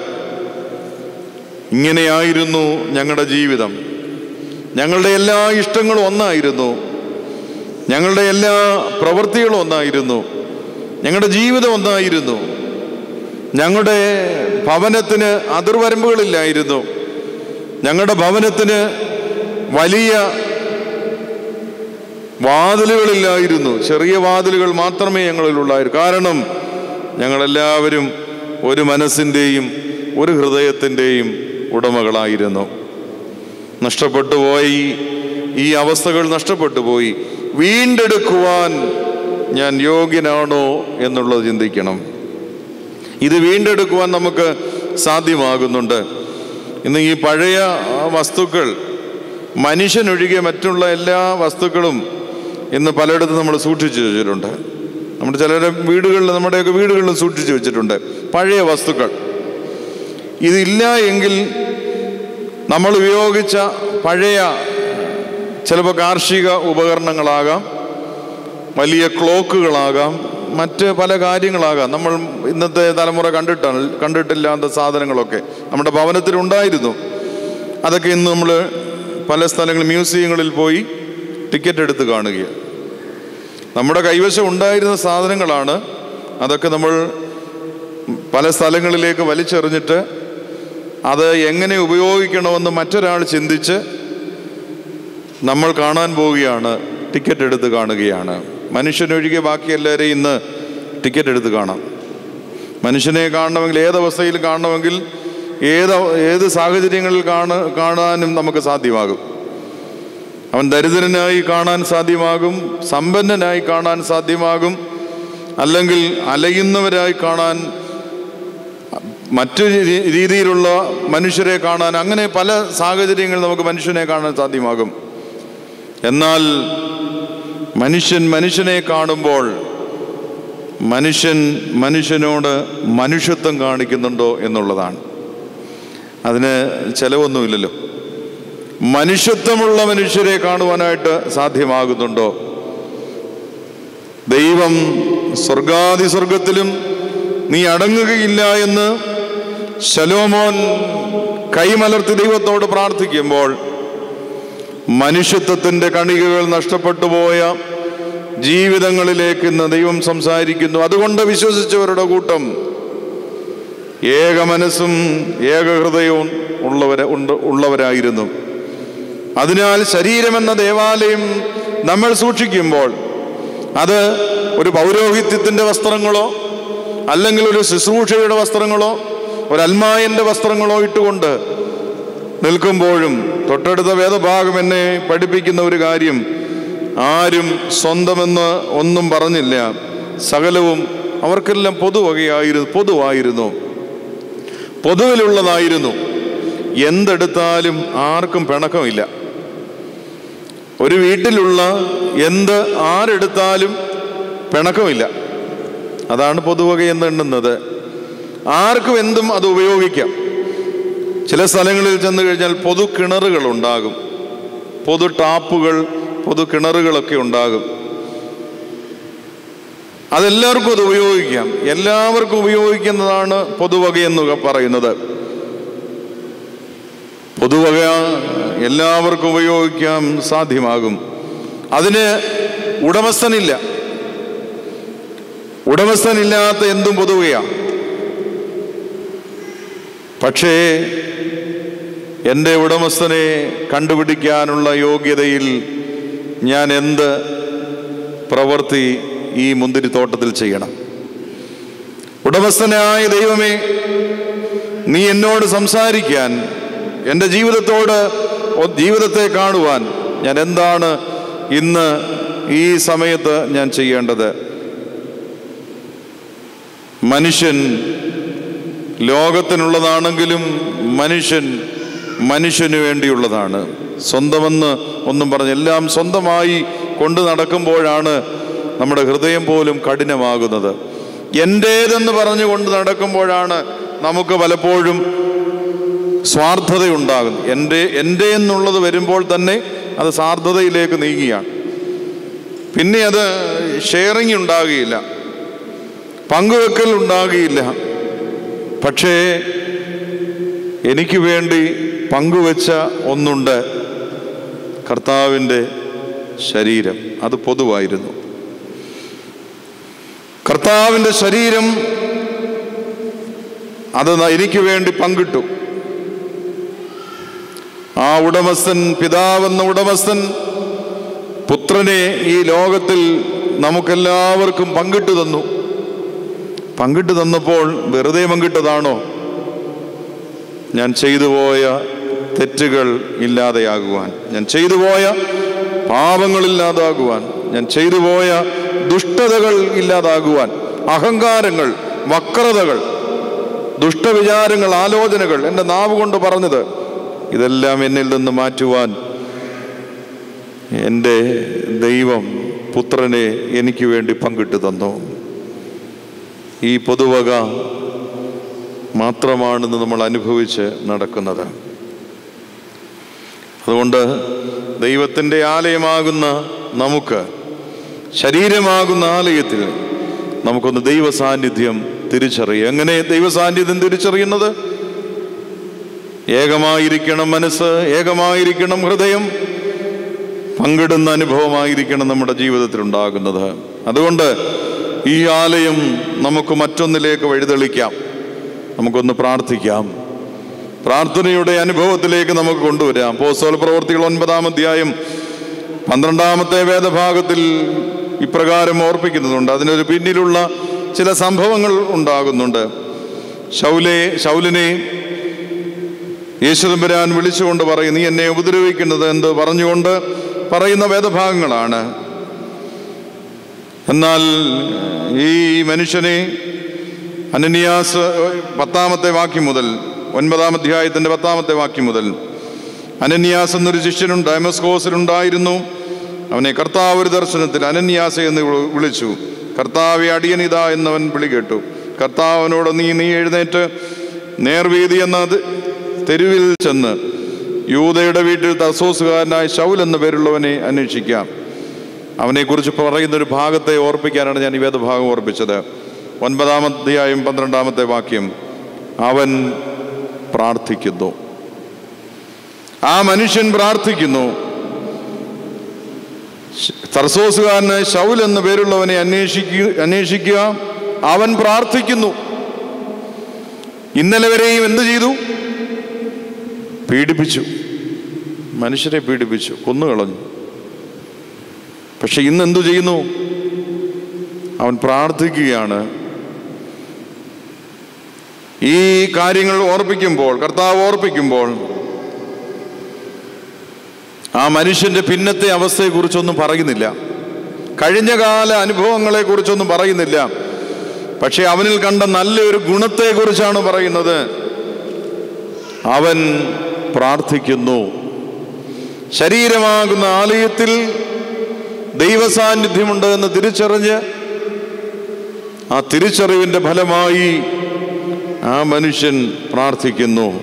ഇങ്ങനെയായിരുന്നു ഞങ്ങളുടെ ജീവിതം. ഞങ്ങളുടെ എല്ലാ ഇഷ്ടങ്ങളും ഒന്നായിരുന്നു. ഞങ്ങളുടെ എല്ലാ പ്രവൃത്തികളും ഒന്നായിരുന്നു. ഞങ്ങളുടെ ജീവിതം ഒന്നായിരുന്നു. ഞങ്ങളുടെ ഭവനത്തിന് അതിർവരമ്പുകളില്ലായിരുന്നു. ഞങ്ങളുടെ ഭവനത്തിന് വലിയ വാതിലുകളില്ലായിരുന്നു. ചെറിയ വാതിലുകൾ മാത്രമേ ഞങ്ങളിലുള്ളായിരുന്നു കാരണം ഞങ്ങളെല്ലാവരും ഒരു മനസ്സിന്റെയും ഒരു ഹൃദയത്തിന്റെയും ഉടമകളായിരുന്നു. നഷ്ടപ്പെട്ടു പോയി. ഈ അവസ്ഥകൾ നഷ്ടപ്പെട്ടു പോയി. വീണ്ടെടുക്കുവാൻ ഞാൻ യോഗ്യനാണോ എന്നുള്ളത് ചിന്തിക്കണം. ഇത് വീണ്ടെടുക്കുവാൻ നമുക്ക് സാധ്യമാകുന്നുണ്ട്. ഇന്ന് ഈ പഴയ വസ്തുക്കൾ മനുഷ്യനൊഴികെ മറ്റുള്ള എല്ലാ വസ്തുക്കളും ഇന്ന് പലയിടത്തും നമ്മൾ സൂക്ഷിച്ചു വെച്ചിട്ടുണ്ട്. നമ്മുടെ ചിലരുടെ വീടുകളിൽ നമ്മുടെയൊക്കെ വീടുകളിലും സൂക്ഷിച്ചു വെച്ചിട്ടുണ്ട് പഴയ വസ്തുക്കൾ. ഇതില്ല എങ്കിൽ നമ്മൾ ഉപയോഗിച്ച പഴയ ചിലപ്പോൾ കാർഷിക ഉപകരണങ്ങളാകാം വലിയ ക്ലോക്കുകളാകാം മറ്റ് പല കാര്യങ്ങളാകാം. നമ്മൾ ഇന്നത്തെ തലമുറ കണ്ടിട്ടാണ് കണ്ടിട്ടില്ലാത്ത സാധനങ്ങളൊക്കെ നമ്മുടെ ഭവനത്തിൽ ഉണ്ടായിരുന്നു അതൊക്കെ ഇന്ന് നമ്മൾ പല സ്ഥലങ്ങളിൽ മ്യൂസിയങ്ങളിൽ പോയി ടിക്കറ്റ് എടുത്ത് കാണുകയാണ്. നമ്മുടെ കൈവശം ഉണ്ടായിരുന്ന സാധനങ്ങളാണ്. അതൊക്കെ നമ്മൾ പല സ്ഥലങ്ങളിലേക്ക് വലിച്ചെറിഞ്ഞിട്ട് അത് എങ്ങനെ ഉപയോഗിക്കണമെന്ന് മറ്റൊരാൾ ചിന്തിച്ച് നമ്മൾ കാണാൻ പോവുകയാണ് ടിക്കറ്റ് എടുത്ത് കാണുകയാണ്. മനുഷ്യനൊഴികെ ബാക്കി ഇന്ന് ടിക്കറ്റ് എടുത്ത് കാണാം. മനുഷ്യനെ കാണണമെങ്കിൽ ഏതവസ്ഥയിൽ കാണണമെങ്കിൽ ഏത് ഏത് സാഹചര്യങ്ങളിൽ കാണ കാണാനും നമുക്ക് സാധ്യമാകും. അവൻ ദരിദ്രനായി കാണാൻ സാധ്യമാകും സമ്പന്നനായി കാണാൻ സാധ്യമാകും അല്ലെങ്കിൽ അലയുന്നവരായി കാണാൻ മറ്റു രീതിയിലുള്ള മനുഷ്യരെ കാണാൻ അങ്ങനെ പല സാഹചര്യങ്ങളിൽ നമുക്ക് മനുഷ്യനെ കാണാൻ സാധ്യമാകും. എന്നാൽ മനുഷ്യൻ മനുഷ്യനെ കാണുമ്പോൾ മനുഷ്യൻ മനുഷ്യനോട് മനുഷ്യത്വം കാണിക്കുന്നുണ്ടോ എന്നുള്ളതാണ്. അതിന് ചിലവൊന്നുമില്ലല്ലോ. മനുഷ്യത്വമുള്ള മനുഷ്യരെ കാണുവാനായിട്ട് സാധ്യമാകുന്നുണ്ടോ? ദൈവം സ്വർഗാദി സ്വർഗത്തിലും നീ അടങ്ങുകയില്ല എന്ന് ശലോമോൻ കൈമലർത്തി ദൈവത്തോട് പ്രാർത്ഥിക്കുമ്പോൾ മനുഷ്യത്വത്തിന്റെ കണികകൾ നഷ്ടപ്പെട്ടു പോയ ജീവിതങ്ങളിലേക്ക് ഇന്ന് ദൈവം സംസാരിക്കുന്നു. അതുകൊണ്ട് വിശ്വസിച്ചവരുടെ കൂട്ടം ഏക മനസ്സും ഏകഹൃദയവും ഉള്ളവരെ ഉണ്ട് ഉള്ളവരായിരുന്നു. അതിനാൽ ശരീരമെന്ന ദേവാലയം നമ്മൾ സൂക്ഷിക്കുമ്പോൾ അത് ഒരു പൗരോഹിത്യത്തിന്റെ വസ്ത്രങ്ങളോ അല്ലെങ്കിൽ ഒരു ശുശ്രൂഷയുടെ വസ്ത്രങ്ങളോ ഒരു അൽമായന്റെ വസ്ത്രങ്ങളോ ഇട്ടുകൊണ്ട് നിൽക്കുമ്പോഴും തൊട്ടടുത്ത വേദഭാഗം എന്നെ പഠിപ്പിക്കുന്ന ഒരു കാര്യം ആരും സ്വന്തമെന്ന് ഒന്നും പറഞ്ഞില്ല. സകലവും അവർക്കെല്ലാം പൊതുവകയായിരുന്നു പൊതുവായിരുന്നു. പൊതുവിലുള്ളതായിരുന്നു. എന്തെടുത്താലും ആർക്കും പിണക്കമില്ല. ഒരു വീട്ടിലുള്ള എന്ത് ആരെടുത്താലും പിണക്കമില്ല. അതാണ് പൊതുവക എണ്ണുന്നത്. ആർക്കും എന്തും അത് ഉപയോഗിക്കാം. ചില സ്ഥലങ്ങളിൽ ചെന്ന് കഴിഞ്ഞാൽ പൊതു കിണറുകൾ ഉണ്ടാകും. പൊതു ടാപ്പുകൾ പൊതു കിണറുകളൊക്കെ ഉണ്ടാകും. അതെല്ലാവർക്കും അത് ഉപയോഗിക്കാം. എല്ലാവർക്കും ഉപയോഗിക്കുന്നതാണ് പൊതുവക എന്ന് പറയുന്നത്. പൊതുവക എല്ലാവർക്കും ഉപയോഗിക്കാൻ സാധ്യമാകും. അതിന് ഉടമസ്ഥനില്ല. ഉടമസ്ഥനില്ലാത്ത എന്തും പൊതുവയാണ് പക്ഷേ എന്റെ ഉടമസ്ഥനെ കണ്ടുപിടിക്കാനുള്ള യോഗ്യതയിൽ ഞാൻ എന്ത് പ്രവൃത്തി ഈ മുന്തിരിത്തോട്ടത്തിൽ ചെയ്യണം? ഉടമസ്ഥനായ ദൈവമേ നീ എന്നോട് സംസാരിക്കാൻ എന്റെ ജീവിതത്തോട് ജീവിതത്തെ കാണുവാൻ ഞാൻ എന്താണ് ഇന്ന് ഈ സമയത്ത് ഞാൻ ചെയ്യേണ്ടത്? മനുഷ്യൻ ലോകത്തിനുള്ളതാണെങ്കിലും മനുഷ്യൻ മനുഷ്യന് വേണ്ടിയുള്ളതാണ്. സ്വന്തമെന്ന് ഒന്നും പറഞ്ഞ് എല്ലാം സ്വന്തമായി കൊണ്ടു നടക്കുമ്പോഴാണ് നമ്മുടെ ഹൃദയം പോലും കഠിനമാകുന്നത്. എന്റേതെന്ന് പറഞ്ഞു കൊണ്ട് നടക്കുമ്പോഴാണ് നമുക്ക് പലപ്പോഴും സ്വാർത്ഥതയുണ്ടാകുന്നത്. എന്റെ എന്റെ എന്നുള്ളത് വരുമ്പോൾ തന്നെ അത് സ്വാർത്ഥതയിലേക്ക് നീങ്ങുകയാണ്. പിന്നെ അത് ഷെയറിങ് ഉണ്ടാകുകയില്ല. പങ്കുവെക്കൽ ഉണ്ടാകുകയില്ല. പക്ഷേ എനിക്ക് വേണ്ടി പങ്കുവെച്ച ഒന്നുണ്ട് കർത്താവിന്റെ ശരീരം. അത് പൊതുവായിരുന്നു. കർത്താവിന്റെ ശരീരം അത് എനിക്ക് വേണ്ടി പങ്കിട്ടു. ആ ഉടമസ്ഥൻ പിതാവെന്ന ഉടമസ്ഥൻ പുത്രനെ ഈ ലോകത്തിൽ നമുക്കെല്ലാവർക്കും പങ്കിട്ടു തന്നു. പങ്കിട്ട് തന്നപ്പോൾ വെറുതെ പങ്കിട്ടതാണോ? ഞാൻ ചെയ്തു പോയ തെറ്റുകൾ ഇല്ലാതെയാകുവാൻ ഞാൻ ചെയ്തു പോയ പാപങ്ങളില്ലാതാകുവാൻ ഞാൻ ചെയ്തു പോയ ദുഷ്ടതകൾ ഇല്ലാതാകുവാൻ അഹങ്കാരങ്ങൾ വക്രതകൾ ദുഷ്ടവിചാരങ്ങൾ ആലോചനകൾ എന്റെ നാവ് കൊണ്ട് പറഞ്ഞത് ഇതെല്ലാം എന്നിൽ നിന്ന് മാറ്റുവാൻ എന്റെ ദൈവം പുത്രനെ എനിക്ക് വേണ്ടി പങ്കിട്ട് തന്നു. ഈ പൊതുവക മാത്രമാണെന്ന് നമ്മൾ അനുഭവിച്ച് നടക്കുന്നത്. അതുകൊണ്ട് ദൈവത്തിന്റെ ആലയമാകുന്ന നമുക്ക് ശരീരമാകുന്ന ആലയത്തിൽ നമുക്കൊന്ന് ദൈവ സാന്നിധ്യം തിരിച്ചറിയാം എങ്ങനെ ദൈവ സാന്നിധ്യം തിരിച്ചറിയുന്നത്? ഏകമായിരിക്കണം മനസ്സ് ഏകമായിരിക്കണം ഹൃദയം പങ്കിടുന്ന അനുഭവമായിരിക്കണം നമ്മുടെ ജീവിതത്തിൽ ഉണ്ടാകുന്നത് അതുകൊണ്ട് ഈ ആലയം നമുക്ക് മറ്റൊന്നിലേക്ക് വഴിതെളിക്കാം. നമുക്കൊന്ന് പ്രാർത്ഥിക്കാം. പ്രാർത്ഥനയുടെ അനുഭവത്തിലേക്ക് നമുക്ക് കൊണ്ടുവരാം. പോസ്റ്റോൽ പ്രവർത്തികൾ ഒൻപതാം അധ്യായം പന്ത്രണ്ടാമത്തെ വേദഭാഗത്തിൽ ഇപ്രകാരം ഓർപ്പിക്കുന്നുണ്ട് അതിനൊരു പിന്നിലുള്ള ചില സംഭവങ്ങൾ ഉണ്ടാകുന്നുണ്ട്. ശൗലെ ശൗലിനെ യേശുദമ്പരാൻ വിളിച്ചുകൊണ്ട് പറയും നീ എന്നെ ഉപദ്രവിക്കുന്നത് എന്ത്? പറഞ്ഞുകൊണ്ട് പറയുന്ന വേദഭാഗങ്ങളാണ്. എന്നാൽ ഈ മനുഷ്യനെ അനന്യാസ് പത്താമത്തെ വാക്യം മുതൽ ഒൻപതാം അധ്യായത്തിന്റെ പത്താമത്തെ വാക്യം മുതൽ അനന്യാസ് എന്നൊരു ശിഷ്യനും ഡയമസ്കോസിലുണ്ടായിരുന്നു. അവനെ കർത്താവ് ഒരു ദർശനത്തിൽ അനന്യാസ എന്ന് വിളിച്ചു. കർത്താവെ അടിയനിത എന്നവൻ വിളി കേട്ടു. കർത്താവിനോട് നീ നീ എഴുന്നേറ്റ് നേർവീതി എന്ന തെരുവിൽ ചെന്ന് യൂതയുടെ വീട്ടിൽ തസോസുകാരനായ ശൗൽ എന്ന പേരുള്ളവനെ അന്വേഷിക്കാം. അവനെക്കുറിച്ച് പറയുന്ന ഒരു ഭാഗത്തെ ഓർപ്പിക്കാനാണ് ഞാൻ ഈ വേദഭാഗം ഓർപ്പിച്ചത്. ഒൻപതാം അധ്യായം പന്ത്രണ്ടാമത്തെ വാക്യം. അവൻ പ്രാർത്ഥിക്കുന്നു. ആ മനുഷ്യൻ പ്രാർത്ഥിക്കുന്നു. തർസോസുകാരന് ശൗൽ എന്ന പേരുള്ളവനെ അന്വേഷിക്കുക അന്വേഷിക്കുക. അവൻ പ്രാർത്ഥിക്കുന്നു. ഇന്നലെ വരെയും എന്ത് ചെയ്തു? പീഡിപ്പിച്ചു. മനുഷ്യരെ പീഡിപ്പിച്ചു. കൊന്നുകളഞ്ഞു. പക്ഷെ ഇന്ന് എന്തു ചെയ്യുന്നു? അവൻ പ്രാർത്ഥിക്കുകയാണ്. ഈ കാര്യങ്ങൾ ഓർപ്പിക്കുമ്പോൾ കർത്താവ് ഓർപ്പിക്കുമ്പോൾ ആ മനുഷ്യന്റെ പിന്നത്തെ അവസ്ഥയെക്കുറിച്ചൊന്നും പറയുന്നില്ല. കഴിഞ്ഞ കാല അനുഭവങ്ങളെ കുറിച്ചൊന്നും പറയുന്നില്ല. പക്ഷെ അവനിൽ കണ്ട നല്ലൊരു ഗുണത്തെക്കുറിച്ചാണ് പറയുന്നത്. അവൻ പ്രാർത്ഥിക്കുന്നു. ശരീരമാകുന്ന ആലയത്തിൽ ദൈവസാന്നിധ്യമുണ്ട് എന്ന് തിരിച്ചറിഞ്ഞ് ആ തിരിച്ചറിവിന്റെ ഫലമായി ആ മനുഷ്യൻ പ്രാർത്ഥിക്കുന്നു.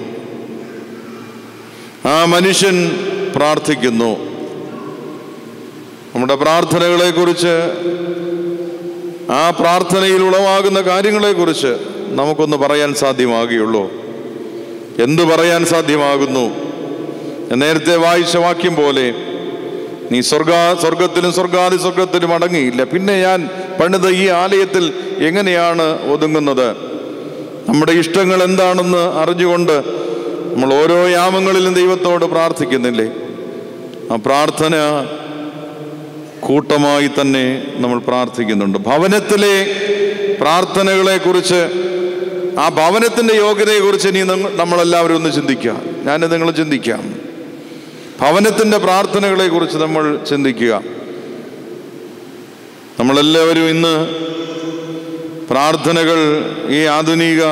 ആ മനുഷ്യൻ പ്രാർത്ഥിക്കുന്നു. നമ്മുടെ പ്രാർത്ഥനകളെക്കുറിച്ച് ആ പ്രാർത്ഥനയിൽ ഉളവാകുന്ന കാര്യങ്ങളെക്കുറിച്ച് നമുക്കൊന്ന് പറയാൻ സാധ്യമാകുകയുള്ളൂ. എന്തു പറയാൻ സാധ്യമാകുന്നു? നേരത്തെ വായിച്ച വാക്യം പോലെ നീ സ്വർഗ സ്വർഗത്തിലും സ്വർഗാദി സ്വർഗത്തിലും അടങ്ങിയില്ല. പിന്നെ ഞാൻ പണിത ഈ ആലയത്തിൽ എങ്ങനെയാണ് ഒതുങ്ങുന്നത്? നമ്മുടെ ഇഷ്ടങ്ങൾ എന്താണെന്ന് അറിഞ്ഞുകൊണ്ട് നമ്മൾ ഓരോ യാമങ്ങളിലും ദൈവത്തോട് പ്രാർത്ഥിക്കുന്നില്ലേ? ആ പ്രാർത്ഥന കൂട്ടമായി തന്നെ നമ്മൾ പ്രാർത്ഥിക്കുന്നുണ്ട്. ഭവനത്തിലെ പ്രാർത്ഥനകളെ കുറിച്ച് ആ ഭവനത്തിന്റെ യോഗ്യതയെക്കുറിച്ച് ഇനി നമ്മളെല്ലാവരും ഒന്ന് ചിന്തിക്കുക. ഞാൻ നിങ്ങൾ ചിന്തിക്കാം. ഭവനത്തിന്റെ പ്രാർത്ഥനകളെക്കുറിച്ച് നമ്മൾ ചിന്തിക്കുക. നമ്മളെല്ലാവരും ഇന്ന് പ്രാർത്ഥനകൾ ഈ ആധുനിക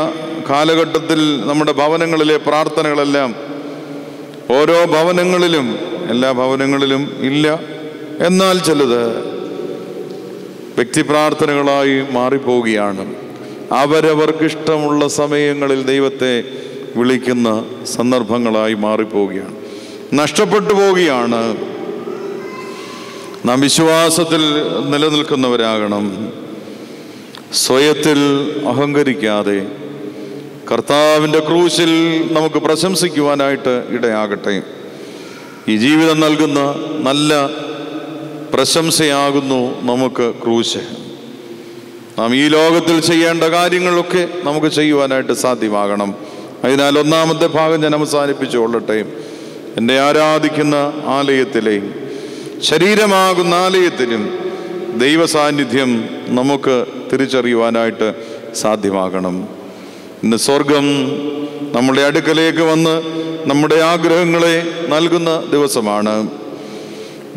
കാലഘട്ടത്തിൽ നമ്മുടെ ഭവനങ്ങളിലെ പ്രാർത്ഥനകളെല്ലാം ഓരോ ഭവനങ്ങളിലും എല്ലാ ഭവനങ്ങളിലും ഇല്ല. എന്നാൽ ചിലത് വ്യക്തി പ്രാർത്ഥനകളായി മാറിപ്പോവുകയാണ്. അവരവർക്കിഷ്ടമുള്ള സമയങ്ങളിൽ ദൈവത്തെ വിളിക്കുന്ന സന്ദർഭങ്ങളായി മാറിപ്പോവുകയാണ്. നഷ്ടപ്പെട്ടു പോവുകയാണ്. നാം വിശ്വാസത്തിൽ നിലനിൽക്കുന്നവരാകണം. സ്വയത്തിൽ അഹങ്കരിക്കാതെ കർത്താവിന്റെ ക്രൂശിൽ നമുക്ക് പ്രശംസിക്കുവാനായിട്ട് ഇടയാകട്ടെ. ഈ ജീവിതം നൽകുന്ന നല്ല പ്രശംസയാകുന്നു നമുക്ക് ക്രൂശ്. നാം ഈ ലോകത്തിൽ ചെയ്യേണ്ട കാര്യങ്ങളൊക്കെ നമുക്ക് ചെയ്യുവാനായിട്ട് സാധ്യമാകണം. അതിനാൽ ഒന്നാമത്തെ ഭാഗം ഞാൻ അവസാനിപ്പിച്ചു കൊള്ളട്ടെ. എന്റെ ആരാധിക്കുന്ന ആലയത്തിലെ ശരീരമാകുന്ന ആലയത്തിലും ദൈവസാന്നിധ്യം നമുക്ക് തിരിച്ചറിയുവാനായിട്ട് സാധ്യമാകണം. ഇന്ന് സ്വർഗം നമ്മുടെ അടുക്കലേക്ക് വന്ന് നമ്മുടെ ആഗ്രഹങ്ങളെ നൽകുന്ന ദിവസമാണ്.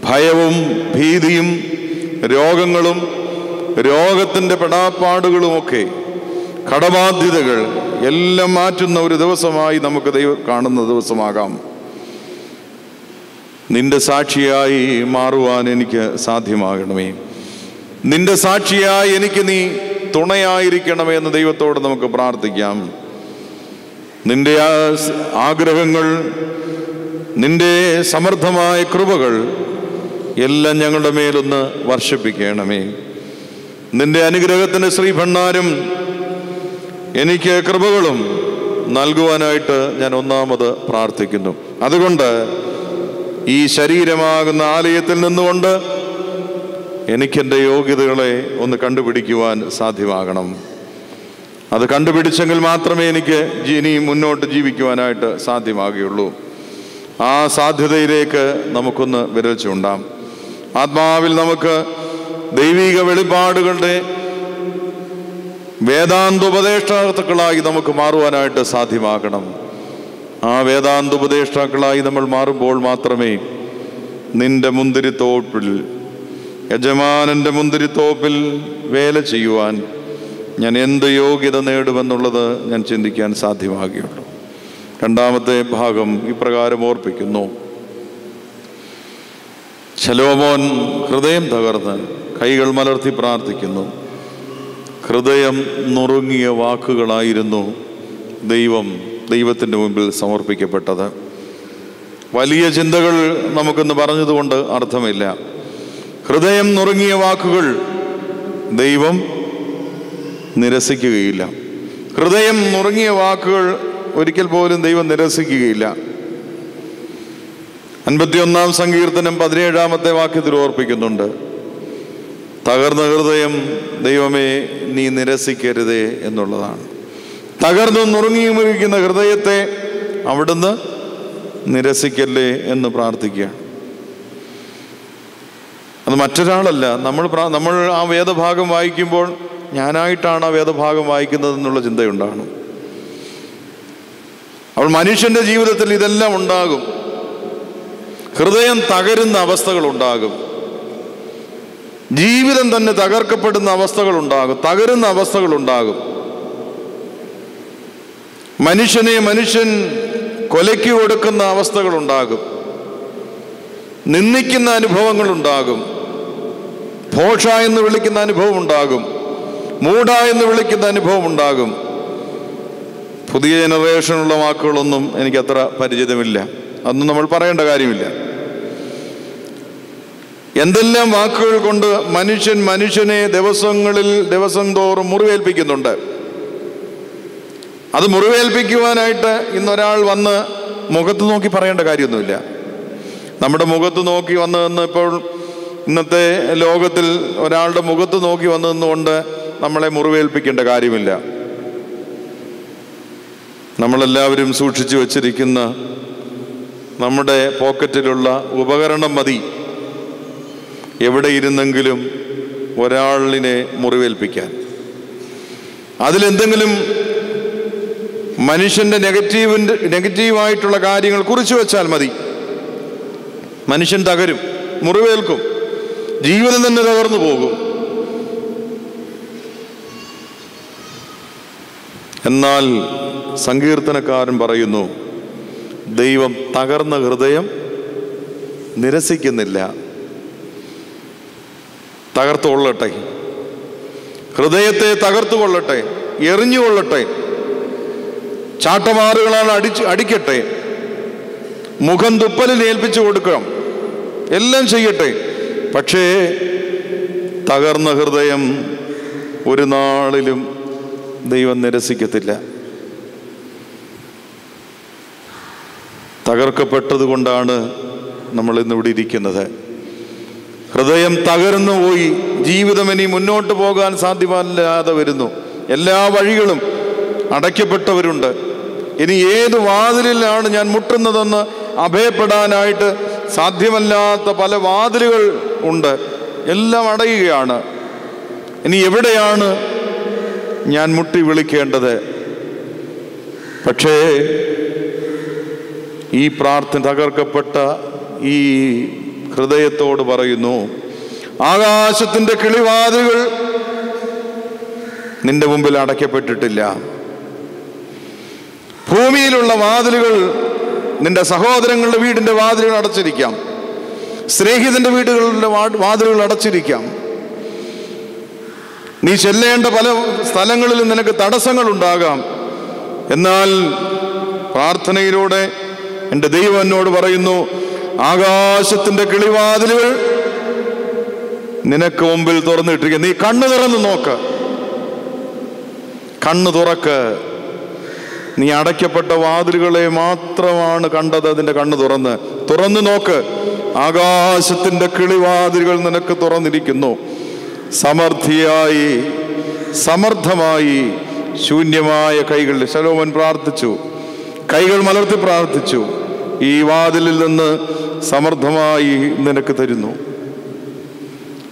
ഭയവും ഭീതിയും രോഗങ്ങളും രോഗത്തിന്റെ പെടാപ്പാടുകളുമൊക്കെ കടബാധ്യതകൾ എല്ലാം മാറ്റുന്ന ഒരു ദിവസമായി നമുക്ക് ദൈവം കാണുന്ന ദിവസമാകാം. നിന്റെ സാക്ഷിയായി മാറുവാൻ എനിക്ക് സാധ്യമാകണമേ. നിന്റെ സാക്ഷിയായി എനിക്ക് നീ തുണയായിരിക്കണമേ എന്ന് ദൈവത്തോട് നമുക്ക് പ്രാർത്ഥിക്കാം. നിന്റെ ആഗ്രഹങ്ങൾ നിന്റെ സമർത്ഥമായ കൃപകൾ എല്ലാം ഞങ്ങളുടെ മേലൊന്ന് വർഷിപ്പിക്കണമേ. നിന്റെ അനുഗ്രഹത്തിന് ശ്രീഭണ്ണാരും എനിക്ക് കൃപകളും നൽകുവാനായിട്ട് ഞാൻ ഒന്നാമത് പ്രാർത്ഥിക്കുന്നു. അതുകൊണ്ട് ഈ ശരീരമാകുന്ന ആലയത്തിൽ നിന്നുകൊണ്ട് എനിക്കെന്റെ യോഗ്യതകളെ ഒന്ന് കണ്ടുപിടിക്കുവാൻ സാധ്യമാകണം. അത് കണ്ടുപിടിച്ചെങ്കിൽ മാത്രമേ എനിക്ക് ഇനി മുന്നോട്ട് ജീവിക്കുവാനായിട്ട് സാധ്യമാകുകയുള്ളൂ. ആ സാധ്യതയിലേക്ക് നമുക്കൊന്ന് വിരൽ ചൂണ്ടാം. ആത്മാവിൽ നമുക്ക് ദൈവിക വെളിപാടുകളുടെ വേദാന്തോപദേഷ്ടാർത്ഥക്കളായി നമുക്ക് മാറുവാനായിട്ട് സാധ്യമാകണം. ആ വേദാന്ത വേദാന്തോപദേഷ്ടാക്കളായി നമ്മൾ മാറുമ്പോൾ മാത്രമേ നിന്റെ മുന്തിരിത്തോപ്പിൽ യജമാനന്റെ മുന്തിരിത്തോപ്പിൽ വേല ചെയ്യുവാൻ ഞാൻ എന്ത് യോഗ്യത നേടുമെന്നുള്ളത് ഞാൻ ചിന്തിക്കാൻ സാധ്യമാകുകയുള്ളൂ. രണ്ടാമത്തെ ഭാഗം ഇപ്രകാരം ഓർപ്പിക്കുന്നു. ശലോമോൻ ഹൃദയം തകർന്ന് കൈകൾ മലർത്തി പ്രാർത്ഥിക്കുന്നു. ഹൃദയം നുറുങ്ങിയ വാക്കുകളായിരുന്നു ദൈവം ദൈവത്തിന്റെ മുമ്പിൽ സമർപ്പിക്കപ്പെട്ടത്. വലിയ ചിന്തകൾ നമുക്കൊന്ന് പറഞ്ഞതുകൊണ്ട് അർത്ഥമില്ല. ഹൃദയം നുറുങ്ങിയ വാക്കുകൾ ദൈവം നിരസിക്കുകയില്ല. ഹൃദയം നുറുങ്ങിയ വാക്കുകൾ ഒരിക്കൽ പോലും ദൈവം നിരസിക്കുകയില്ല. അൻപത്തിയൊന്നാം സങ്കീർത്തനം പതിനേഴാമത്തെ വാക്യത്തിൽ ഓർപ്പിക്കുന്നുണ്ട്. തകർന്ന ഹൃദയം ദൈവമേ നീ നിരസിക്കരുതേ എന്നുള്ളതാണ്. തകർന്നു നുറുങ്ങിയുമിരിക്കുന്ന ഹൃദയത്തെ അവിടുന്ന് നിരസിക്കല്ലേ എന്ന് പ്രാർത്ഥിക്കുക. അത് മറ്റൊരാളല്ല. നമ്മൾ നമ്മൾ ആ വേദഭാഗം വായിക്കുമ്പോൾ ഞാനായിട്ടാണ് ആ വേദഭാഗം വായിക്കുന്നത് എന്നുള്ള ചിന്തയുണ്ടാകണം അവൾ മനുഷ്യന്റെ ജീവിതത്തിൽ ഇതെല്ലാം ഉണ്ടാകും. ഹൃദയം തകരുന്ന അവസ്ഥകൾ ഉണ്ടാകും. ജീവിതം തന്നെ തകർക്കപ്പെടുന്ന അവസ്ഥകൾ ഉണ്ടാകും. തകരുന്ന അവസ്ഥകൾ ഉണ്ടാകും. മനുഷ്യനെ മനുഷ്യൻ കൊലയ്ക്ക് കൊടുക്കുന്ന അവസ്ഥകളുണ്ടാകും. നിന്ദിക്കുന്ന അനുഭവങ്ങൾ ഉണ്ടാകും ഭോഷ എന്ന് വിളിക്കുന്ന അനുഭവം ഉണ്ടാകും മൂഢ എന്ന് വിളിക്കുന്ന അനുഭവം ഉണ്ടാകും പുതിയ ജനറേഷനുള്ള വാക്കുകളൊന്നും എനിക്ക് അത്ര പരിചിതമില്ല. അതൊന്നും നമ്മൾ പറയേണ്ട കാര്യമില്ല. എന്തെല്ലാം വാക്കുകൾ കൊണ്ട് മനുഷ്യൻ മനുഷ്യനെ ദിവസങ്ങളിൽ ദിവസം തോറും മുറിവേൽപ്പിക്കുന്നുണ്ട്. അത് മുറിവേൽപ്പിക്കുവാനായിട്ട് ഇന്നൊരാൾ വന്ന് മുഖത്ത് നോക്കി പറയേണ്ട കാര്യമൊന്നുമില്ല. നമ്മുടെ മുഖത്ത് നോക്കി വന്നതെന്ന് ഇപ്പോൾ ഇന്നത്തെ ലോകത്തിൽ ഒരാളുടെ മുഖത്ത് നോക്കി വന്നതെന്നുകൊണ്ട് നമ്മളെ മുറിവേൽപ്പിക്കേണ്ട കാര്യമില്ല. നമ്മളെല്ലാവരും സൂക്ഷിച്ചു വച്ചിരിക്കുന്ന നമ്മുടെ പോക്കറ്റിലുള്ള ഉപകരണം മതി. എവിടെ ഇരുന്നെങ്കിലും ഒരാളിനെ മുറിവേൽപ്പിക്കാൻ. അതിലെന്തെങ്കിലും മനുഷ്യന്റെ നെഗറ്റീവിന്റെ നെഗറ്റീവായിട്ടുള്ള കാര്യങ്ങൾ കുറിച്ചു വെച്ചാൽ മതി. മനുഷ്യൻ തകരും മുറിവേൽക്കും ജീവിതം തന്നെ തകർന്നു പോകും. എന്നാൽ സങ്കീർത്തനക്കാരൻ പറയുന്നു ദൈവം തകർന്ന ഹൃദയം നിരസിക്കുന്നില്ല. തകർത്തുകൊള്ളട്ടെ. ഹൃദയത്തെ തകർത്തുകൊള്ളട്ടെ എറിഞ്ഞുകൊള്ളട്ടെ. ചാട്ടമാറുകളാൽ അടിച്ച് അടിക്കട്ടെ. മുഖം തുപ്പലിൽ ഏൽപ്പിച്ചു കൊടുക്കണം. എല്ലാം ചെയ്യട്ടെ. പക്ഷേ തകർന്ന ഹൃദയം ഒരു നാളിലും ദൈവം നിരസിക്കത്തില്ല. തകർക്കപ്പെട്ടത് കൊണ്ടാണ് നമ്മൾ ഇന്നിവിടെ ഇരിക്കുന്നത്. ഹൃദയം തകർന്നു പോയി. ജീവിതം ഇനി മുന്നോട്ട് പോകാൻ സാധ്യമല്ലാതെ വരുന്നു. എല്ലാ വഴികളും അടയ്ക്കപ്പെട്ടവരുണ്ട്. ഇനി ഏത് വാതിലിലാണ് ഞാൻ മുട്ടുന്നതെന്ന് അഭയപ്പെടാനായിട്ട് സാധ്യമല്ലാത്ത പല വാതിലുകൾ ഉണ്ട്. എല്ലാം അടയുകയാണ്. ഇനി എവിടെയാണ് ഞാൻ മുട്ടി വിളിക്കേണ്ടത്? പക്ഷേ ഈ പ്രാർത്ഥന തകർക്കപ്പെട്ട ഈ ഹൃദയത്തോട് പറയുന്നു ആകാശത്തിന്റെ കിളിവാതിലുകൾ നിന്റെ മുമ്പിൽ അടയ്ക്കപ്പെട്ടിട്ടില്ല. ഭൂമിയിലുള്ള വാതിലുകൾ നിന്റെ സഹോദരങ്ങളുടെ വീടിന്റെ വാതിലുകൾ അടച്ചിരിക്കാം. സ്നേഹിതന്റെ വീടുകളുടെ വാതിലുകൾ അടച്ചിരിക്കാം. നീ ചെല്ലേണ്ട പല സ്ഥലങ്ങളിലും നിനക്ക് തടസ്സങ്ങൾ ഉണ്ടാകാം എന്നാൽ പ്രാർത്ഥനയിലൂടെ എന്റെ ദൈവം എന്നോട് പറയുന്നു ആകാശത്തിന്റെ കിളിവാതിലുകൾ നിനക്ക് മുമ്പിൽ തുറന്നിട്ടിരിക്കുക നീ കണ്ണു തുറന്ന് നോക്ക്. കണ്ണു തുറക്ക്. നീ അടയ്ക്കപ്പെട്ട വാതിലുകളെ മാത്രമാണ് കണ്ടത്. അതിന്റെ കണ്ണ് തുറന്ന്. തുറന്നു നോക്ക്. ആകാശത്തിന്റെ കിളിവാതിലുകൾ നിനക്ക് തുറന്നിരിക്കുന്നു. സമർത്ഥിയായി സമർത്ഥമായി ശൂന്യമായ കൈകളിൽ ശലോമൻ പ്രാർത്ഥിച്ചു. കൈകൾ മലർത്തി പ്രാർത്ഥിച്ചു. ഈ വാതിലിൽ നിന്ന് സമർത്ഥമായി നിനക്ക് തരുന്നു.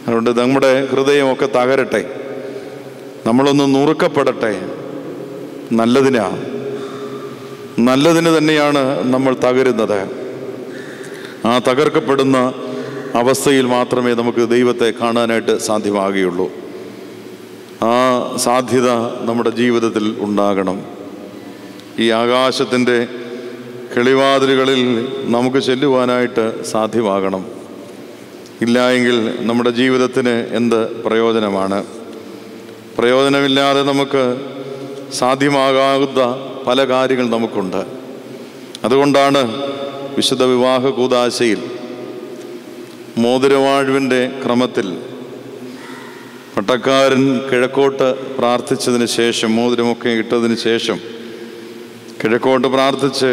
അതുകൊണ്ട് നമ്മുടെ ഹൃദയമൊക്കെ തകരട്ടെ. നമ്മളൊന്ന് നുറുക്കപ്പെടട്ടെ. നല്ലതിനാ. നല്ലതിന് തന്നെയാണ് നമ്മൾ തകരുന്നത്. ആ തകർക്കപ്പെടുന്ന അവസ്ഥയിൽ മാത്രമേ നമുക്ക് ദൈവത്തെ കാണാനായിട്ട് സാധ്യമാകുകയുള്ളൂ. ആ സാധ്യത നമ്മുടെ ജീവിതത്തിൽ ഉണ്ടാകണം. ഈ ആകാശത്തിന്റെ കിളിവാതിലുകളിൽ നമുക്ക് ചെല്ലുവാനായിട്ട് സാധ്യമാകണം. ഇല്ല എങ്കിൽ നമ്മുടെ ജീവിതത്തിന് എന്ത് പ്രയോജനമാണ്? പ്രയോജനമില്ലാതെ നമുക്ക് സാധ്യമാകാത്ത പല കാര്യങ്ങൾ നമുക്കുണ്ട്. അതുകൊണ്ടാണ് വിശുദ്ധ വിവാഹ കൂതാശയിൽ മോതിരവാഴ്വിന്റെ ക്രമത്തിൽ പട്ടക്കാരൻ കിഴക്കോട്ട് പ്രാർത്ഥിച്ചതിന് ശേഷം മോതിരമൊക്കെ ഇട്ടതിന് ശേഷം കിഴക്കോട്ട് പ്രാർത്ഥിച്ച്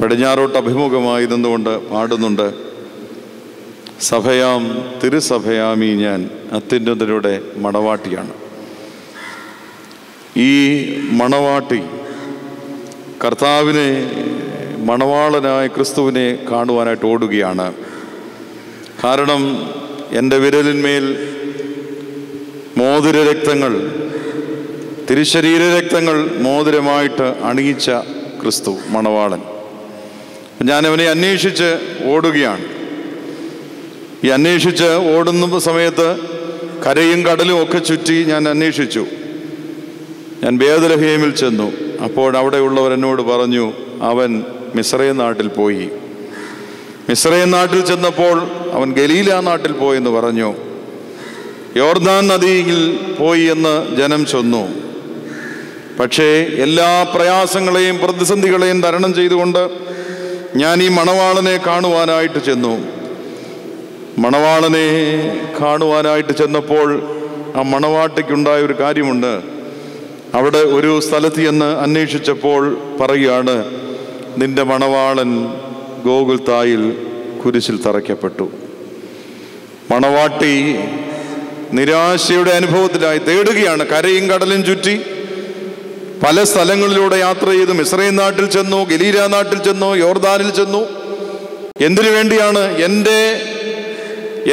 പടിഞ്ഞാറോട്ട് അഭിമുഖമായി നിന്നുകൊണ്ട് പാടുന്നുണ്ട്. സഭയാം തിരുസഭയാമി ഞാൻ അത്യുന്നതരുടെ മടവാട്ടിയാണ്. ഈ മണവാട്ടി കർത്താവിനെ മണവാളനായ ക്രിസ്തുവിനെ കാണുവാനായിട്ട് ഓടുകയാണ്. കാരണം എന്റെ വിരലിന്മേൽ മോതിര രക്തങ്ങൾ തിരുശരീര രക്തങ്ങൾ മോതിരമായിട്ട് അണിയിച്ച ക്രിസ്തു മണവാളൻ. ഞാനവനെ അന്വേഷിച്ച് ഓടുകയാണ്. ഈ അന്വേഷിച്ച് ഓടുന്ന സമയത്ത് കരയും കടലും ഒക്കെ ചുറ്റി ഞാൻ അന്വേഷിച്ചു. ഞാൻ ബേദലഹേമിൽ ചെന്നു. അപ്പോൾ അവിടെയുള്ളവർ എന്നോട് പറഞ്ഞു അവൻ മിശ്രയ നാട്ടിൽ പോയി. മിശ്രയ നാട്ടിൽ ചെന്നപ്പോൾ അവൻ ഗലീല നാട്ടിൽ പോയെന്ന് പറഞ്ഞു. യോർദാൻ നദിയിൽ പോയി എന്ന് ജനം ചൊന്നു. പക്ഷേ എല്ലാ പ്രയാസങ്ങളെയും പ്രതിസന്ധികളെയും തരണം ചെയ്തുകൊണ്ട് ഞാൻ ഈ മണവാളനെ കാണുവാനായിട്ട് ചെന്നു. മണവാളനെ കാണുവാനായിട്ട് ചെന്നപ്പോൾ ആ മണവാട്ടിക്കുണ്ടായ ഒരു കാര്യമുണ്ട്. അവിടെ ഒരു സ്ഥലത്ത് ചെന്ന് അന്വേഷിച്ചപ്പോൾ പറയുകയാണ് നിന്റെ മണവാളൻ ഗോകുൽ തായിൽ കുരിശിൽ തറയ്ക്കപ്പെട്ടു. മണവാട്ടി നിരാശയുടെ അനുഭവത്തിലായി തേടുകയാണ്. കരയും കടലും ചുറ്റി പല സ്ഥലങ്ങളിലൂടെ യാത്ര ചെയ്തു. മിശ്രയും നാട്ടിൽ ചെന്നു ഗലീര നാട്ടിൽ ചെന്നു യോർദാനിൽ ചെന്നു. എന്തിനു വേണ്ടിയാണ്? എന്റെ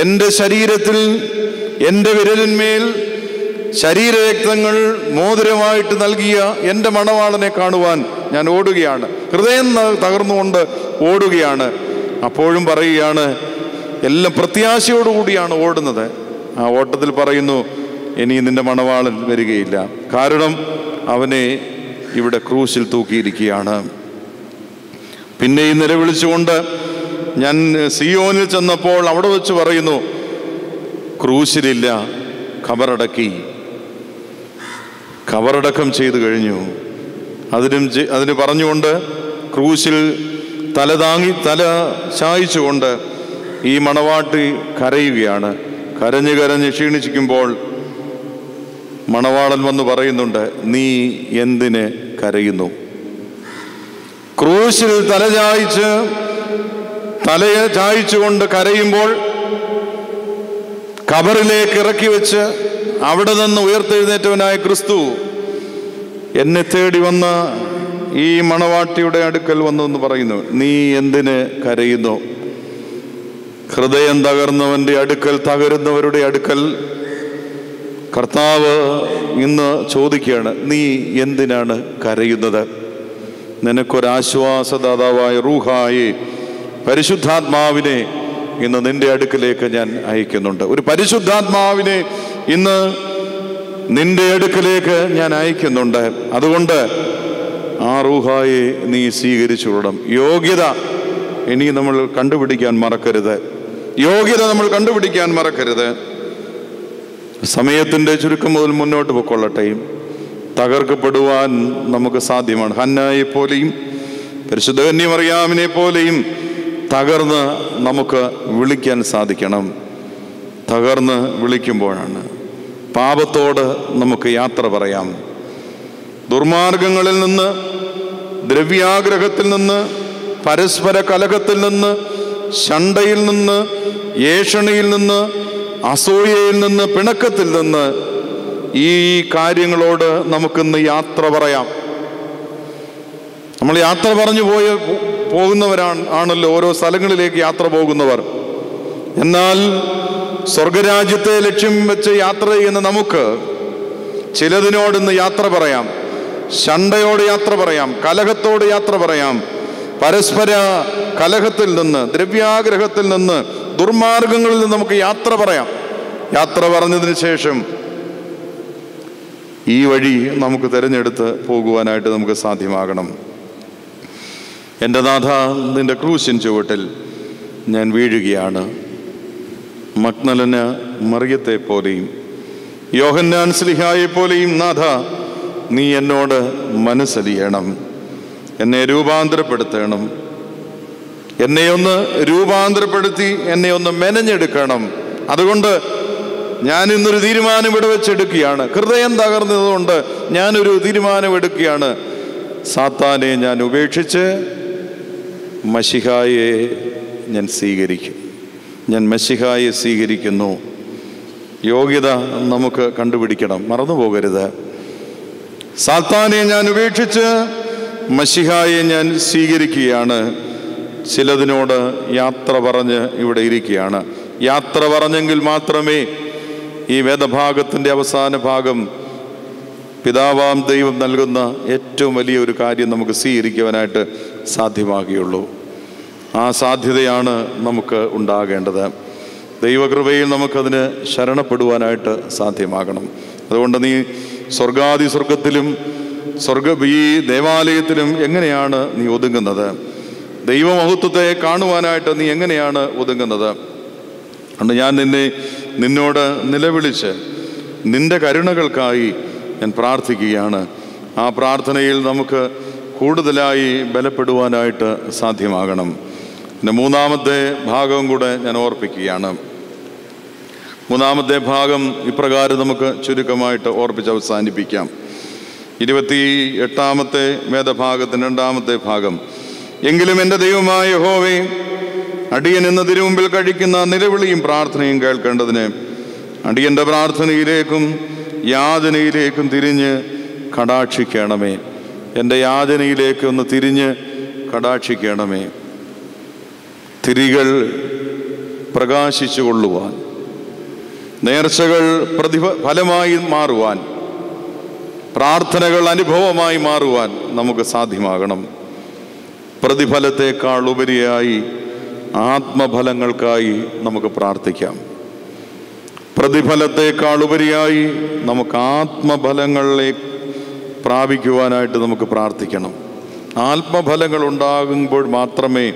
എന്റെ ശരീരത്തിൽ എന്റെ വിരലിന്മേൽ ശരീരരക്തങ്ങൾ മോതിരമായിട്ട് നൽകിയ എന്റെ മണവാളനെ കാണുവാൻ ഞാൻ ഓടുകയാണ്. ഹൃദയം തകർന്നുകൊണ്ട് ഓടുകയാണ്. അപ്പോഴും പറയുകയാണ് എല്ലാം പ്രത്യാശയോടുകൂടിയാണ് ഓടുന്നത്. ആ ഓട്ടത്തിൽ പറയുന്നു ഇനി നിന്റെ മണവാളൻ വരികയില്ല. കാരണം അവനെ ഇവിടെ ക്രൂശിൽ തൂക്കിയിരിക്കുകയാണ്. പിന്നെ ഈ നിലവിളിച്ചുകൊണ്ട് ഞാൻ സിയോനിൽ ചെന്നപ്പോൾ അവിടെ വെച്ച് പറയുന്നു ക്രൂശിലില്ല ഖബറടക്കി ഖബറടക്കം ചെയ്തു കഴിഞ്ഞു. അതിനും അതിന് പറഞ്ഞുകൊണ്ട് ക്രൂശിൽ തല താങ്ങി തല ചായച്ചുകൊണ്ട് ഈ മണവാട്ടി കരയുകയാണ്. കരഞ്ഞ് കരഞ്ഞ് ക്ഷീണിച്ചിരിക്കുമ്പോൾ മണവാളൻ വന്ന് പറയുന്നുണ്ട് നീ എന്തിന് കരയുന്നു? ക്രൂശിൽ തല ചായിച്ച് തലയെ ചായിച്ചുകൊണ്ട് കരയുമ്പോൾ കബറിലേക്ക് ഇറക്കി വെച്ച് അവിടെ നിന്ന് ഉയർത്തെഴുന്നേറ്റവനായ ക്രിസ്തു എന്നെ തേടി വന്ന ഈ മണവാട്ടിയുടെ അടുക്കൽ വന്നു എന്ന് പറയുന്നു. നീ എന്തിന് കരയുന്നു? ഹൃദയം തകർന്നവന്റെ അടുക്കൽ തകരുന്നവരുടെ അടുക്കൽ കർത്താവ് ഇന്ന് ചോദിക്കുകയാണ് നീ എന്തിനാണ് കരയുന്നത്? നിനക്കൊരാശ്വാസദാതാവായ റൂഹായി പരിശുദ്ധാത്മാവിനെ ഇന്ന് നിന്റെ അടുക്കലേക്ക് ഞാൻ അയക്കുന്നുണ്ട്. ഒരു പരിശുദ്ധാത്മാവിനെ ഇന്ന് നിന്റെ അടുക്കലേക്ക് ഞാൻ അയക്കുന്നുണ്ട്. അതുകൊണ്ട് ആ റൂഹായെ നീ സ്വീകരിച്ചു വിടണം യോഗ്യത ഇനി നമ്മൾ കണ്ടുപിടിക്കാൻ മറക്കരുത്. യോഗ്യത നമ്മൾ കണ്ടുപിടിക്കാൻ മറക്കരുത്. സമയത്തിന്റെ ചുരുക്കം മുതൽ മുന്നോട്ട് പൊക്കൊള്ളട്ടെ. തകർക്കപ്പെടുവാൻ നമുക്ക് സാധ്യമാണ്. ഹന്നായെ പോലെയും പരിശുദ്ധ കന്യമറിയാമിനെ പോലെയും തകർന്ന് നമുക്ക് വിളിക്കാൻ സാധിക്കണം. തകർന്ന് വിളിക്കുമ്പോഴാണ്. പാപത്തോട് നമുക്ക് യാത്ര പറയാം. ദുർമാർഗങ്ങളിൽ നിന്ന് ദ്രവ്യാഗ്രഹത്തിൽ നിന്ന് പരസ്പര കലഹത്തിൽ നിന്ന് ശണ്ടയിൽ നിന്ന് ഏഷണിയിൽ നിന്ന് അസൂയയിൽ നിന്ന് പിണക്കത്തിൽ നിന്ന് ഈ കാര്യങ്ങളോട് നമുക്കിന്ന് യാത്ര പറയാം. നമ്മൾ യാത്ര പറഞ്ഞു പോയ പോകുന്നവരാണ് ആണല്ലോ ഓരോ സ്ഥലങ്ങളിലേക്ക് യാത്ര പോകുന്നവർ. എന്നാൽ സ്വർഗരാജ്യത്തെ ലക്ഷ്യം വെച്ച് യാത്ര ചെയ്യുന്ന നമുക്ക് ചിലതിനോടൊന്ന് യാത്ര പറയാം. ശണ്ടയോട് യാത്ര പറയാം. കലഹത്തോട് യാത്ര പറയാം. പരസ്പര കലഹത്തിൽ നിന്ന് ദ്രവ്യാഗ്രഹത്തിൽ നിന്ന് ദുർമാർഗങ്ങളിൽ നിന്ന് നമുക്ക് യാത്ര പറയാം. യാത്ര പറഞ്ഞതിന് ശേഷം ഈ വഴി നമുക്ക് തിരഞ്ഞെടുത്ത് പോകുവാനായിട്ട് നമുക്ക് സാധ്യമാകണം. എന്റെ നാഥ നിന്റെ ക്രൂശിൻ ചുവട്ടിൽ ഞാൻ വീഴുകയാണ്. മക്നലന് മറിയത്തെ പോലെയും യോഹന്നാൻ സ്ലിഹായെ പോലെയും നാഥ നീ എന്നോട് മനസ്സലിയണം. എന്നെ രൂപാന്തരപ്പെടുത്തണം. എന്നെ ഒന്ന് രൂപാന്തരപ്പെടുത്തി എന്നെ ഒന്ന് മെനഞ്ഞെടുക്കണം. അതുകൊണ്ട് ഞാൻ ഇന്നൊരു തീരുമാനം ഇവിടെ വെച്ചെടുക്കുകയാണ്. ഹൃദയം തകർന്നതുകൊണ്ട് ഞാനൊരു തീരുമാനം എടുക്കുകയാണ്. സാത്താനെ ഞാൻ ഉപേക്ഷിച്ച് മഷിഹായെ ഞാൻ സ്വീകരിക്കും. ഞാൻ മഷിഹായെ സ്വീകരിക്കുന്നു. യോഗ്യത നമുക്ക് കണ്ടുപിടിക്കണം. മറന്നു പോകരുത്. സാത്താനെ ഞാൻ ഉപേക്ഷിച്ച് മഷിഹായെ ഞാൻ സ്വീകരിക്കുകയാണ്. ചിലതിനോട് യാത്ര പറഞ്ഞ് ഇവിടെ ഇരിക്കുകയാണ്. യാത്ര പറഞ്ഞെങ്കിൽ മാത്രമേ ഈ വേദഭാഗത്തിന്റെ അവസാന ഭാഗം പിതാവാം ദൈവം നൽകുന്ന ഏറ്റവും വലിയ ഒരു കാര്യം നമുക്ക് സ്വീകരിക്കുവാനായിട്ട് സാധ്യമാകുകയുള്ളൂ. ആ സാധ്യതയാണ് നമുക്ക് ഉണ്ടാകേണ്ടത്. ദൈവകൃപയിൽ നമുക്കതിന് ശരണപ്പെടുവാനായിട്ട് സാധ്യമാകണം. അതുകൊണ്ട് നീ സ്വർഗാദി സ്വർഗത്തിലും സ്വർഗ ഈ ദേവാലയത്തിലും എങ്ങനെയാണ് നീ ഒതുങ്ങുന്നത്? ദൈവമഹത്വത്തെ കാണുവാനായിട്ട് നീ എങ്ങനെയാണ് ഒതുങ്ങുന്നത്? അതുകൊണ്ട് ഞാൻ നിന്നെ നിന്നോട് നിലവിളിച്ച് നിന്റെ കരുണകൾക്കായി ഞാൻ പ്രാർത്ഥിക്കുകയാണ്. ആ പ്രാർത്ഥനയിൽ നമുക്ക് കൂടുതലായി ബലപ്പെടുവാനായിട്ട് സാധ്യമാകണം. പിന്നെ മൂന്നാമത്തെ ഭാഗവും കൂടെ ഞാൻ ഓർപ്പിക്കുകയാണ്. മൂന്നാമത്തെ ഭാഗം ഇപ്രകാരം നമുക്ക് ചുരുക്കമായിട്ട് ഓർപ്പിച്ച് അവസാനിപ്പിക്കാം. ഇരുപത്തി എട്ടാമത്തെ വേദഭാഗത്തിന്റെ രണ്ടാമത്തെ ഭാഗം. എങ്കിലും എന്റെ ദൈവമായ ഹോവേ അടിയൻ എന്ന തിരുമുമ്പിൽ കഴിക്കുന്ന നിലവിളിയും പ്രാർത്ഥനയും കേൾക്കേണ്ടതിന് അടിയന്റെ പ്രാർത്ഥനയിലേക്കും യാതനയിലേക്കും തിരിഞ്ഞ് കടാക്ഷിക്കണമേ. എന്റെ യാതനയിലേക്ക് ഒന്ന് തിരിഞ്ഞ് കടാക്ഷിക്കണമേ. തിരികൾ പ്രകാശിച്ചു കൊള്ളുവാൻ നേർച്ചകൾ പ്രതിഫ ഫലമായി മാറുവാൻ പ്രാർത്ഥനകൾ അനുഭവമായി മാറുവാൻ നമുക്ക് സാധ്യമാകണം. പ്രതിഫലത്തേക്കാൾ ഉപരിയായി ആത്മഫലങ്ങൾക്കായി നമുക്ക് പ്രാർത്ഥിക്കാം. പ്രതിഫലത്തേക്കാൾ ഉപരിയായി നമുക്ക് ആത്മഫലങ്ങളെ പ്രാപിക്കുവാനായിട്ട് നമുക്ക് പ്രാർത്ഥിക്കണം. ആത്മഫലങ്ങൾ ഉണ്ടാകുമ്പോൾ മാത്രമേ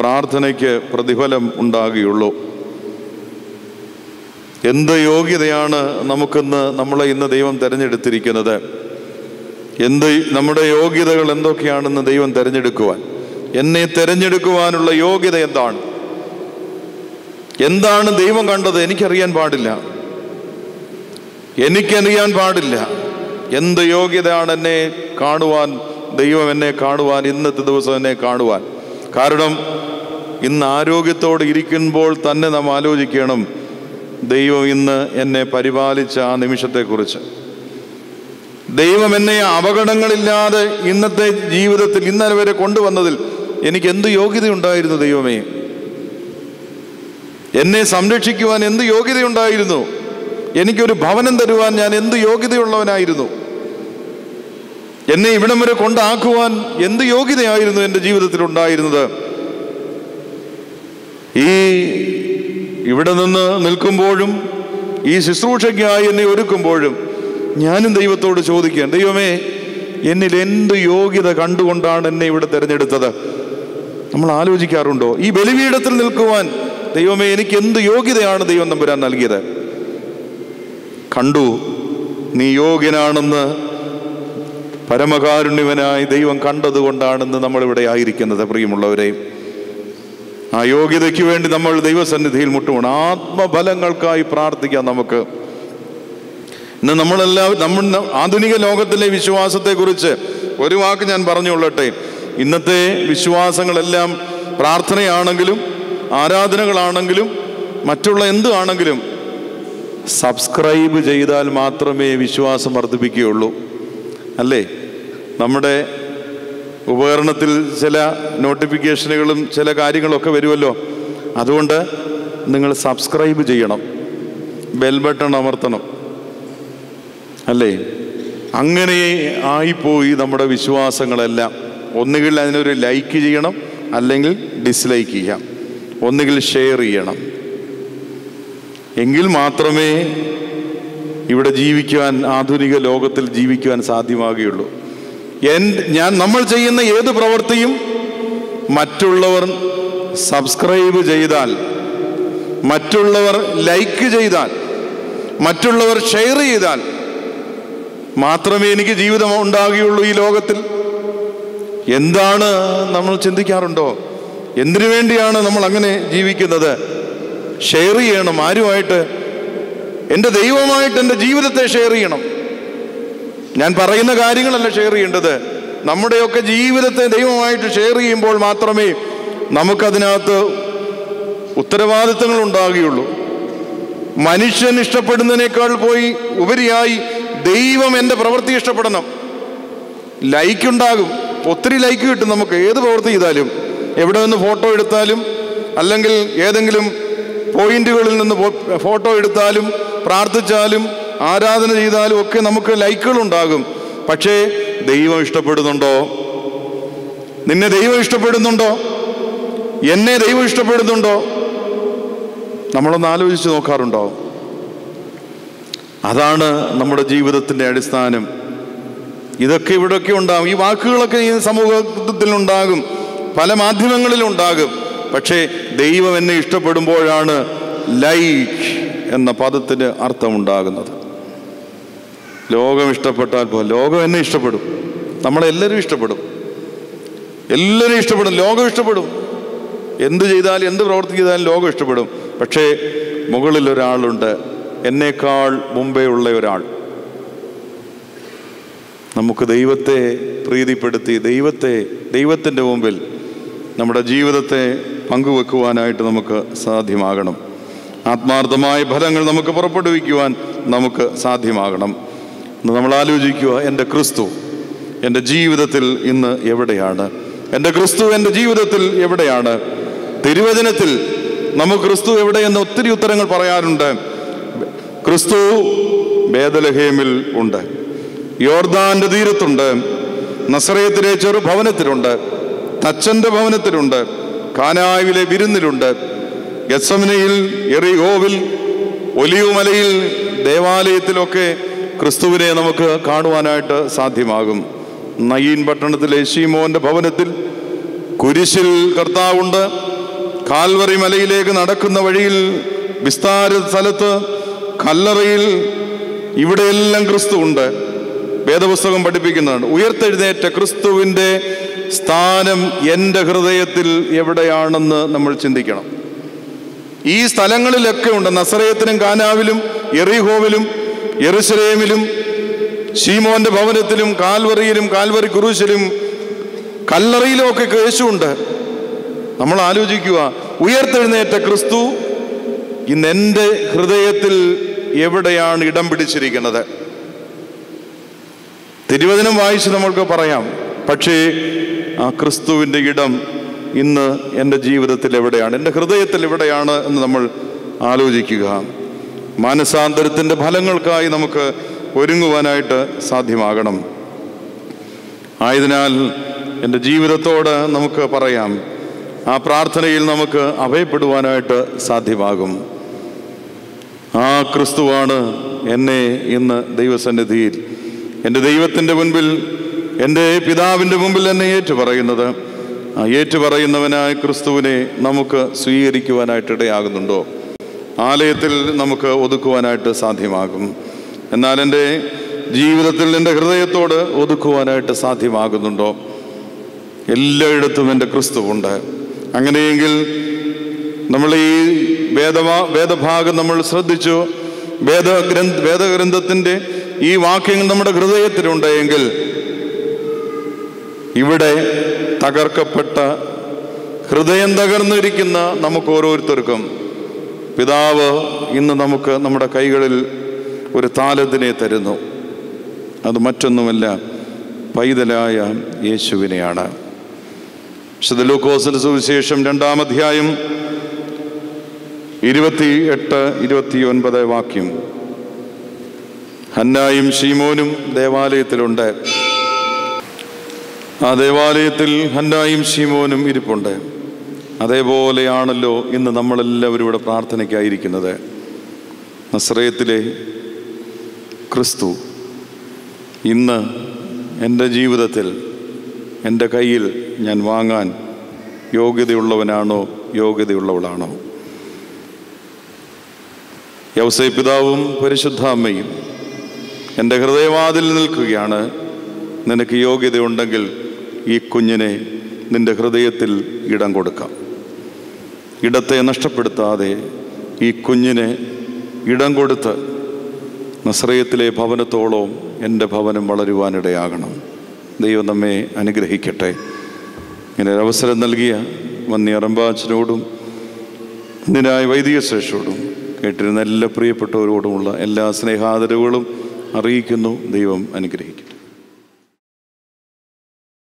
പ്രാർത്ഥനയ്ക്ക് പ്രതിഫലം ഉണ്ടാകുകയുള്ളൂ. എന്ത് യോഗ്യതയാണ് നമുക്കിന്ന് നമ്മളെ ഇന്ന് ദൈവം തിരഞ്ഞെടുത്തിരിക്കുന്നത്? എന്ത് നമ്മുടെ യോഗ്യതകൾ എന്തൊക്കെയാണെന്ന് ദൈവം തിരഞ്ഞെടുക്കുവാൻ? എന്നെ തിരഞ്ഞെടുക്കുവാനുള്ള യോഗ്യത എന്താണ്? എന്താണ് ദൈവം കണ്ടത്? എനിക്കറിയാൻ പാടില്ല. എനിക്കറിയാൻ പാടില്ല. എന്ത് യോഗ്യതയാണ് എന്നെ കാണുവാൻ ദൈവം എന്നെ കാണുവാൻ ഇന്നത്തെ ദിവസം എന്നെ കാണുവാൻ? കാരണം ഇന്ന് ആരോഗ്യത്തോടെ ഇരിക്കുമ്പോൾ തന്നെ നാം ആലോചിക്കണം ദൈവം ഇന്ന് എന്നെ പരിപാലിച്ച ആ നിമിഷത്തെക്കുറിച്ച്. ദൈവം എന്നെ അപകടങ്ങളില്ലാതെ ഇന്നത്തെ ജീവിതത്തിൽ ഇന്നലെ വരെ കൊണ്ടുവന്നതിൽ എനിക്ക് എന്ത് യോഗ്യതയുണ്ടായിരുന്നു ദൈവമേ? എന്നെ സംരക്ഷിക്കുവാൻ എന്ത് യോഗ്യതയുണ്ടായിരുന്നു? എനിക്കൊരു ഭവനം തരുവാൻ ഞാൻ എന്ത് യോഗ്യതയുള്ളവനായിരുന്നു? എന്നെ ഇവിടം വരെ കൊണ്ടാക്കുവാൻ എന്ത് യോഗ്യതയായിരുന്നു എന്റെ ജീവിതത്തിൽ ഉണ്ടായിരുന്നത് ഈ ഇവിടെ നിന്ന് നിൽക്കുമ്പോഴും ഈ ശുശ്രൂഷയ്ക്കായി എന്നെ ഒരുക്കുമ്പോഴും ഞാനും ദൈവത്തോട് ചോദിക്കുകയാണ് ദൈവമേ എന്നിൽ എന്ത് യോഗ്യത കണ്ടുകൊണ്ടാണ് എന്നെ ഇവിടെ തിരഞ്ഞെടുത്തത്? നമ്മൾ ആലോചിക്കാറുണ്ടോ? ഈ ബലിപീഠത്തിൽ നിൽക്കുവാൻ ദൈവമേ എനിക്ക് എന്ത് യോഗ്യതയാണ് ദൈവം നമ്പുരാൻ നൽകിയത്? കണ്ടു നീ യോഗ്യനാണെന്ന് പരമകാരുണ്യവനായി ദൈവം കണ്ടതുകൊണ്ടാണെന്ന് നമ്മളിവിടെ ആയിരിക്കുന്നത് പ്രിയമുള്ളവരെ. ആ യോഗ്യതയ്ക്ക് വേണ്ടി നമ്മൾ ദൈവസന്നിധിയിൽ മുട്ടുമാണ് ആത്മഫലങ്ങൾക്കായി പ്രാർത്ഥിക്കാം നമുക്ക്. ഇന്ന് നമ്മളെല്ലാം നമ്മൾ ആധുനിക ലോകത്തിലെ വിശ്വാസത്തെക്കുറിച്ച് ഒരു വാക്ക് ഞാൻ പറഞ്ഞുകൊള്ളട്ടെ. ഇന്നത്തെ വിശ്വാസങ്ങളെല്ലാം പ്രാർത്ഥനയാണെങ്കിലും ആരാധനകളാണെങ്കിലും മറ്റുള്ള എന്ത് ആണെങ്കിലും സബ്സ്ക്രൈബ് ചെയ്താൽ മാത്രമേ വിശ്വാസം വർദ്ധിപ്പിക്കുകയുള്ളൂ. അല്ലേ? നമ്മുടെ ഉപകരണത്തിൽ ചില നോട്ടിഫിക്കേഷനുകളും ചില കാര്യങ്ങളൊക്കെ വരുമല്ലോ. അതുകൊണ്ട് നിങ്ങൾ സബ്സ്ക്രൈബ് ചെയ്യണം. ബെൽ ബട്ടൺ അമർത്തണം. അല്ലേ? അങ്ങനെ ആയിപ്പോയി നമ്മുടെ വിശ്വാസങ്ങളെല്ലാം. ഒന്നുകിൽ അതിനൊരു ലൈക്ക് ചെയ്യണം അല്ലെങ്കിൽ ഡിസ്ലൈക്ക് ചെയ്യാം. ഒന്നുകിൽ ഷെയർ ചെയ്യണം. എങ്കിൽ മാത്രമേ ഇവിടെ ജീവിക്കുവാൻ ആധുനിക ലോകത്തിൽ ജീവിക്കുവാൻ സാധ്യമാകുകയുള്ളൂ. എൻ ഞാൻ നമ്മൾ ചെയ്യുന്ന ഏത് പ്രവൃത്തിയും മറ്റുള്ളവർ സബ്സ്ക്രൈബ് ചെയ്താൽ മറ്റുള്ളവർ ലൈക്ക് ചെയ്താൽ മറ്റുള്ളവർ ഷെയർ ചെയ്താൽ മാത്രമേ എനിക്ക് ജീവിതം ഉണ്ടാകുകയുള്ളൂ ഈ ലോകത്തിൽ. എന്താണ് നമ്മൾ ചിന്തിക്കാറുണ്ടോ? എന്തിനു വേണ്ടിയാണ് നമ്മൾ അങ്ങനെ ജീവിക്കുന്നത്? ഷെയർ ചെയ്യണം. ആരുമായിട്ട് എന്റെ ദൈവമായിട്ട് എന്റെ ജീവിതത്തെ ഷെയർ ചെയ്യണം. ഞാൻ പറയുന്ന കാര്യങ്ങളല്ല ഷെയർ ചെയ്യേണ്ടത്. നമ്മുടെയൊക്കെ ജീവിതത്തെ ദൈവമായിട്ട് ഷെയർ ചെയ്യുമ്പോൾ മാത്രമേ നമുക്കതിനകത്ത് ഉത്തരവാദിത്തങ്ങൾ ഉണ്ടാകുകയുള്ളൂ. മനുഷ്യൻ ഇഷ്ടപ്പെടുന്നതിനേക്കാൾ പോയി ഉപരിയായി ദൈവം എന്റെ പ്രവൃത്തി ഇഷ്ടപ്പെടണം. ലൈക്ക് ഉണ്ടാകും. ഒത്തിരി ലൈക്ക് കിട്ടും നമുക്ക്. ഏത് പ്രവൃത്തി ചെയ്താലും. എവിടെ നിന്ന് ഫോട്ടോ എടുത്താലും അല്ലെങ്കിൽ ഏതെങ്കിലും പോയിന്റുകളിൽ നിന്ന് ഫോട്ടോ എടുത്താലും പ്രാർത്ഥിച്ചാലും ആരാധന ചെയ്താലും ഒക്കെ നമുക്ക് ലൈക്കുകൾ ഉണ്ടാകും. പക്ഷേ ദൈവം ഇഷ്ടപ്പെടുന്നുണ്ടോ? നിന്നെ ദൈവം ഇഷ്ടപ്പെടുന്നുണ്ടോ? എന്നെ ദൈവം ഇഷ്ടപ്പെടുന്നുണ്ടോ? നമ്മളൊന്ന് ആലോചിച്ച് നോക്കാറുണ്ടോ? അതാണ് നമ്മുടെ ജീവിതത്തിന്റെ അടിസ്ഥാനം. ഇതൊക്കെ ഇവിടെയൊക്കെ ഉണ്ടാകും. ഈ വാക്കുകളൊക്കെ ഈ സമൂഹത്തിൽ ഉണ്ടാകും. പല മാധ്യമങ്ങളിലും ഉണ്ടാകും പക്ഷേ ദൈവം എന്നെ ഇഷ്ടപ്പെടുമ്പോഴാണ് ലൈക്ക്. എന്ന പദത്തിന് അർത്ഥമുണ്ടാകുന്നത്. ലോകം ഇഷ്ടപ്പെട്ടാൽ പോ ലോകം എന്നെ ഇഷ്ടപ്പെടും. നമ്മളെല്ലാവരും ഇഷ്ടപ്പെടും. എല്ലാവരും ഇഷ്ടപ്പെടും ലോകം ഇഷ്ടപ്പെടും. എന്ത് ചെയ്താലും എന്ത് പ്രവർത്തി ചെയ്താലും ലോകം ഇഷ്ടപ്പെടും. പക്ഷേ മുകളിൽ ഒരാളുണ്ട്. എന്നേക്കാൾ മുമ്പേ ഉള്ള ഒരാൾ. നമുക്ക് ദൈവത്തെ പ്രീതിപ്പെടുത്തി ദൈവത്തെ ദൈവത്തിന്റെ മുമ്പിൽ നമ്മുടെ ജീവിതത്തെ പങ്കുവെക്കുവാനായിട്ട് നമുക്ക് സാധ്യമാകണം. ആത്മാർത്ഥമായ ഫലങ്ങൾ നമുക്ക് പുറപ്പെടുവിക്കുവാൻ നമുക്ക് സാധ്യമാകണം. നമ്മൾ ആലോചിക്കുക എന്റെ ക്രിസ്തു എന്റെ ജീവിതത്തിൽ ഇന്ന് എവിടെയാണ്? എന്റെ ക്രിസ്തു എന്റെ ജീവിതത്തിൽ എവിടെയാണ്? തിരുവചനത്തിൽ നമുക്ക് ക്രിസ്തു എവിടെയെന്ന് ഒത്തിരി ഉത്തരങ്ങൾ പറയാറുണ്ട്. ക്രിസ്തു ബേദലഹേമിൽ ഉണ്ട്. യോർദാന്റെ തീരത്തുണ്ട്. നസറയത്തിലെ ചെറു ഭവനത്തിലുണ്ട് തച്ചന്റെ ഭവനത്തിലുണ്ട്. കാനാവിലെ വിരുന്നിലുണ്ട്. ഗസമനയിൽ എറിഗോവിൽ ഒലിയുമലയിൽ ദേവാലയത്തിലൊക്കെ ക്രിസ്തുവിനെ നമുക്ക് കാണുവാനായിട്ട് സാധ്യമാകും. നയീൻ പട്ടണത്തിലെ ഷീമോന്റെ ഭവനത്തിൽ കുരിശിൽ കർത്താവുണ്ട്. കാൽവറി മലയിലേക്ക് നടക്കുന്ന വഴിയിൽ വിസ്താര സ്ഥലത്ത് കല്ലറയിൽ ഇവിടെയെല്ലാം ക്രിസ്തു ഉണ്ട്. വേദപുസ്തകം പഠിപ്പിക്കുന്നതാണ്. ഉയർത്തെഴുന്നേറ്റ ക്രിസ്തുവിന്റെ സ്ഥാനം എന്റെ ഹൃദയത്തിൽ എവിടെയാണെന്ന് നമ്മൾ ചിന്തിക്കണം. ഈ സ്ഥലങ്ങളിലൊക്കെ ഉണ്ട്. നസറയത്തിനും കാനാവിലും എറിഹോവിലും എറുസലേമിലും ശീമോന്റെ ഭവനത്തിലും കാൽവറിയിലും കാൽവറി കുറൂശിലും കല്ലറയിലും ഒക്കെ നമ്മൾ ആലോചിക്കുക ഉയർത്തെഴുന്നേറ്റ ക്രിസ്തു ഇന്ന് എന്റെ ഹൃദയത്തിൽ എവിടെയാണ് ഇടം പിടിച്ചിരിക്കുന്നത്? തിരുവചനം വായിച്ച് നമ്മൾക്ക് പറയാം. പക്ഷേ ആ ക്രിസ്തുവിന്റെ ഇടം ഇന്ന് എന്റെ ജീവിതത്തിൽ എവിടെയാണ് എന്റെ ഹൃദയത്തിൽ എവിടെയാണ് എന്ന് നമ്മൾ ആലോചിക്കുക. മാനസാന്തരത്തിന്റെ ഫലങ്ങൾക്കായി നമുക്ക് ഒരുങ്ങുവാനായിട്ട് സാധ്യമാകണം. ആയതിനാൽ എന്റെ ജീവിതത്തോട് നമുക്ക് പറയാം ആ പ്രാർത്ഥനയിൽ നമുക്ക് അഭയപ്പെടുവാനായിട്ട് സാധ്യമാകും. ആ ക്രിസ്തുവാണ് എന്നെ ഇന്ന് ദൈവസന്നിധിയിൽ എന്റെ ദൈവത്തിന്റെ മുൻപിൽ എന്റെ പിതാവിന്റെ മുമ്പിൽ എന്നെ ഏറ്റുപറയുന്നത്. ഏറ്റുപറയുന്നവനായ ക്രിസ്തുവിനെ നമുക്ക് സ്വീകരിക്കുവാനായിട്ട് ഇടയാകുന്നുണ്ടോ ആലയത്തിൽ നമുക്ക് ഒതുക്കുവാനായിട്ട് സാധ്യമാകും. എന്നാൽ എന്റെ ജീവിതത്തിൽ എന്റെ ഹൃദയത്തോട് ഒതുക്കുവാനായിട്ട് സാധ്യമാകുന്നുണ്ടോ? എല്ലായിടത്തും എന്റെ ക്രിസ്തുവുണ്ട്. അങ്ങനെയെങ്കിൽ നമ്മൾ ഈ വേദവാ വേദഭാഗം നമ്മൾ ശ്രദ്ധിച്ചു. വേദഗ്രന്ഥ വേദഗ്രന്ഥത്തിന്റെ ഈ വാക്യങ്ങൾ നമ്മുടെ ഹൃദയത്തിലുണ്ടെങ്കിൽ ഇവിടെ തകർക്കപ്പെട്ട ഹൃദയം തകർന്നിരിക്കുന്ന നമുക്ക് ഓരോരുത്തർക്കും പിതാവ് ഇന്ന് നമുക്ക് നമ്മുടെ കൈകളിൽ ഒരു താലത്തിനെ തരുന്നു. അത് മറ്റൊന്നുമല്ല പൈതലായ യേശുവിനെയാണ്. വിശുദ്ധ സുവിശേഷം രണ്ടാം അധ്യായം ഇരുപത്തി എട്ട് ഇരുപത്തി ഒൻപത് വാക്യം. ഹന്നായും ഷീമോനും ദേവാലയത്തിലുണ്ട്. ആ ദേവാലയത്തിൽ ഹന്നായും ഷീമോനും ഇരിപ്പുണ്ട്. അതേപോലെയാണല്ലോ ഇന്ന് നമ്മളെല്ലാവരും ഇവിടെ പ്രാർത്ഥനയ്ക്കായിരിക്കുന്നത്. നസ്രയത്തിലെ ക്രിസ്തു ഇന്ന് എന്റെ ജീവിതത്തിൽ എന്റെ കയ്യിൽ ഞാൻ വാങ്ങാൻ യോഗ്യതയുള്ളവനാണോ യോഗ്യതയുള്ളവളാണോ? യവസൈ പിതാവും പരിശുദ്ധ അമ്മയും എന്റെ ഹൃദയവാതിൽ നിൽക്കുകയാണ്. നിനക്ക് യോഗ്യതയുണ്ടെങ്കിൽ ഈ കുഞ്ഞിനെ നിന്റെ ഹൃദയത്തിൽ ഇടം കൊടുക്കാം. ഇടത്തെ നഷ്ടപ്പെടുത്താതെ ഈ കുഞ്ഞിനെ ഇടം കൊടുത്ത് നസ്രയത്തിലെ ഭവനത്തോളം എന്റെ ഭവനം വളരുവാനിടയാകണം. ദൈവം നമ്മെ അനുഗ്രഹിക്കട്ടെ. ഇങ്ങനെ ഒരവസരം നൽകിയ വന്നി അറമ്പാച്ചനോടും ഇതിനായ വൈദിക ശ്രേഷ്ഠോടും കേട്ടിരുന്ന എല്ലാ പ്രിയപ്പെട്ടവരോടുമുള്ള എല്ലാ സ്നേഹാദരവുകളും അറിയിക്കുന്നു. ദൈവം അനുഗ്രഹിക്കട്ടെ.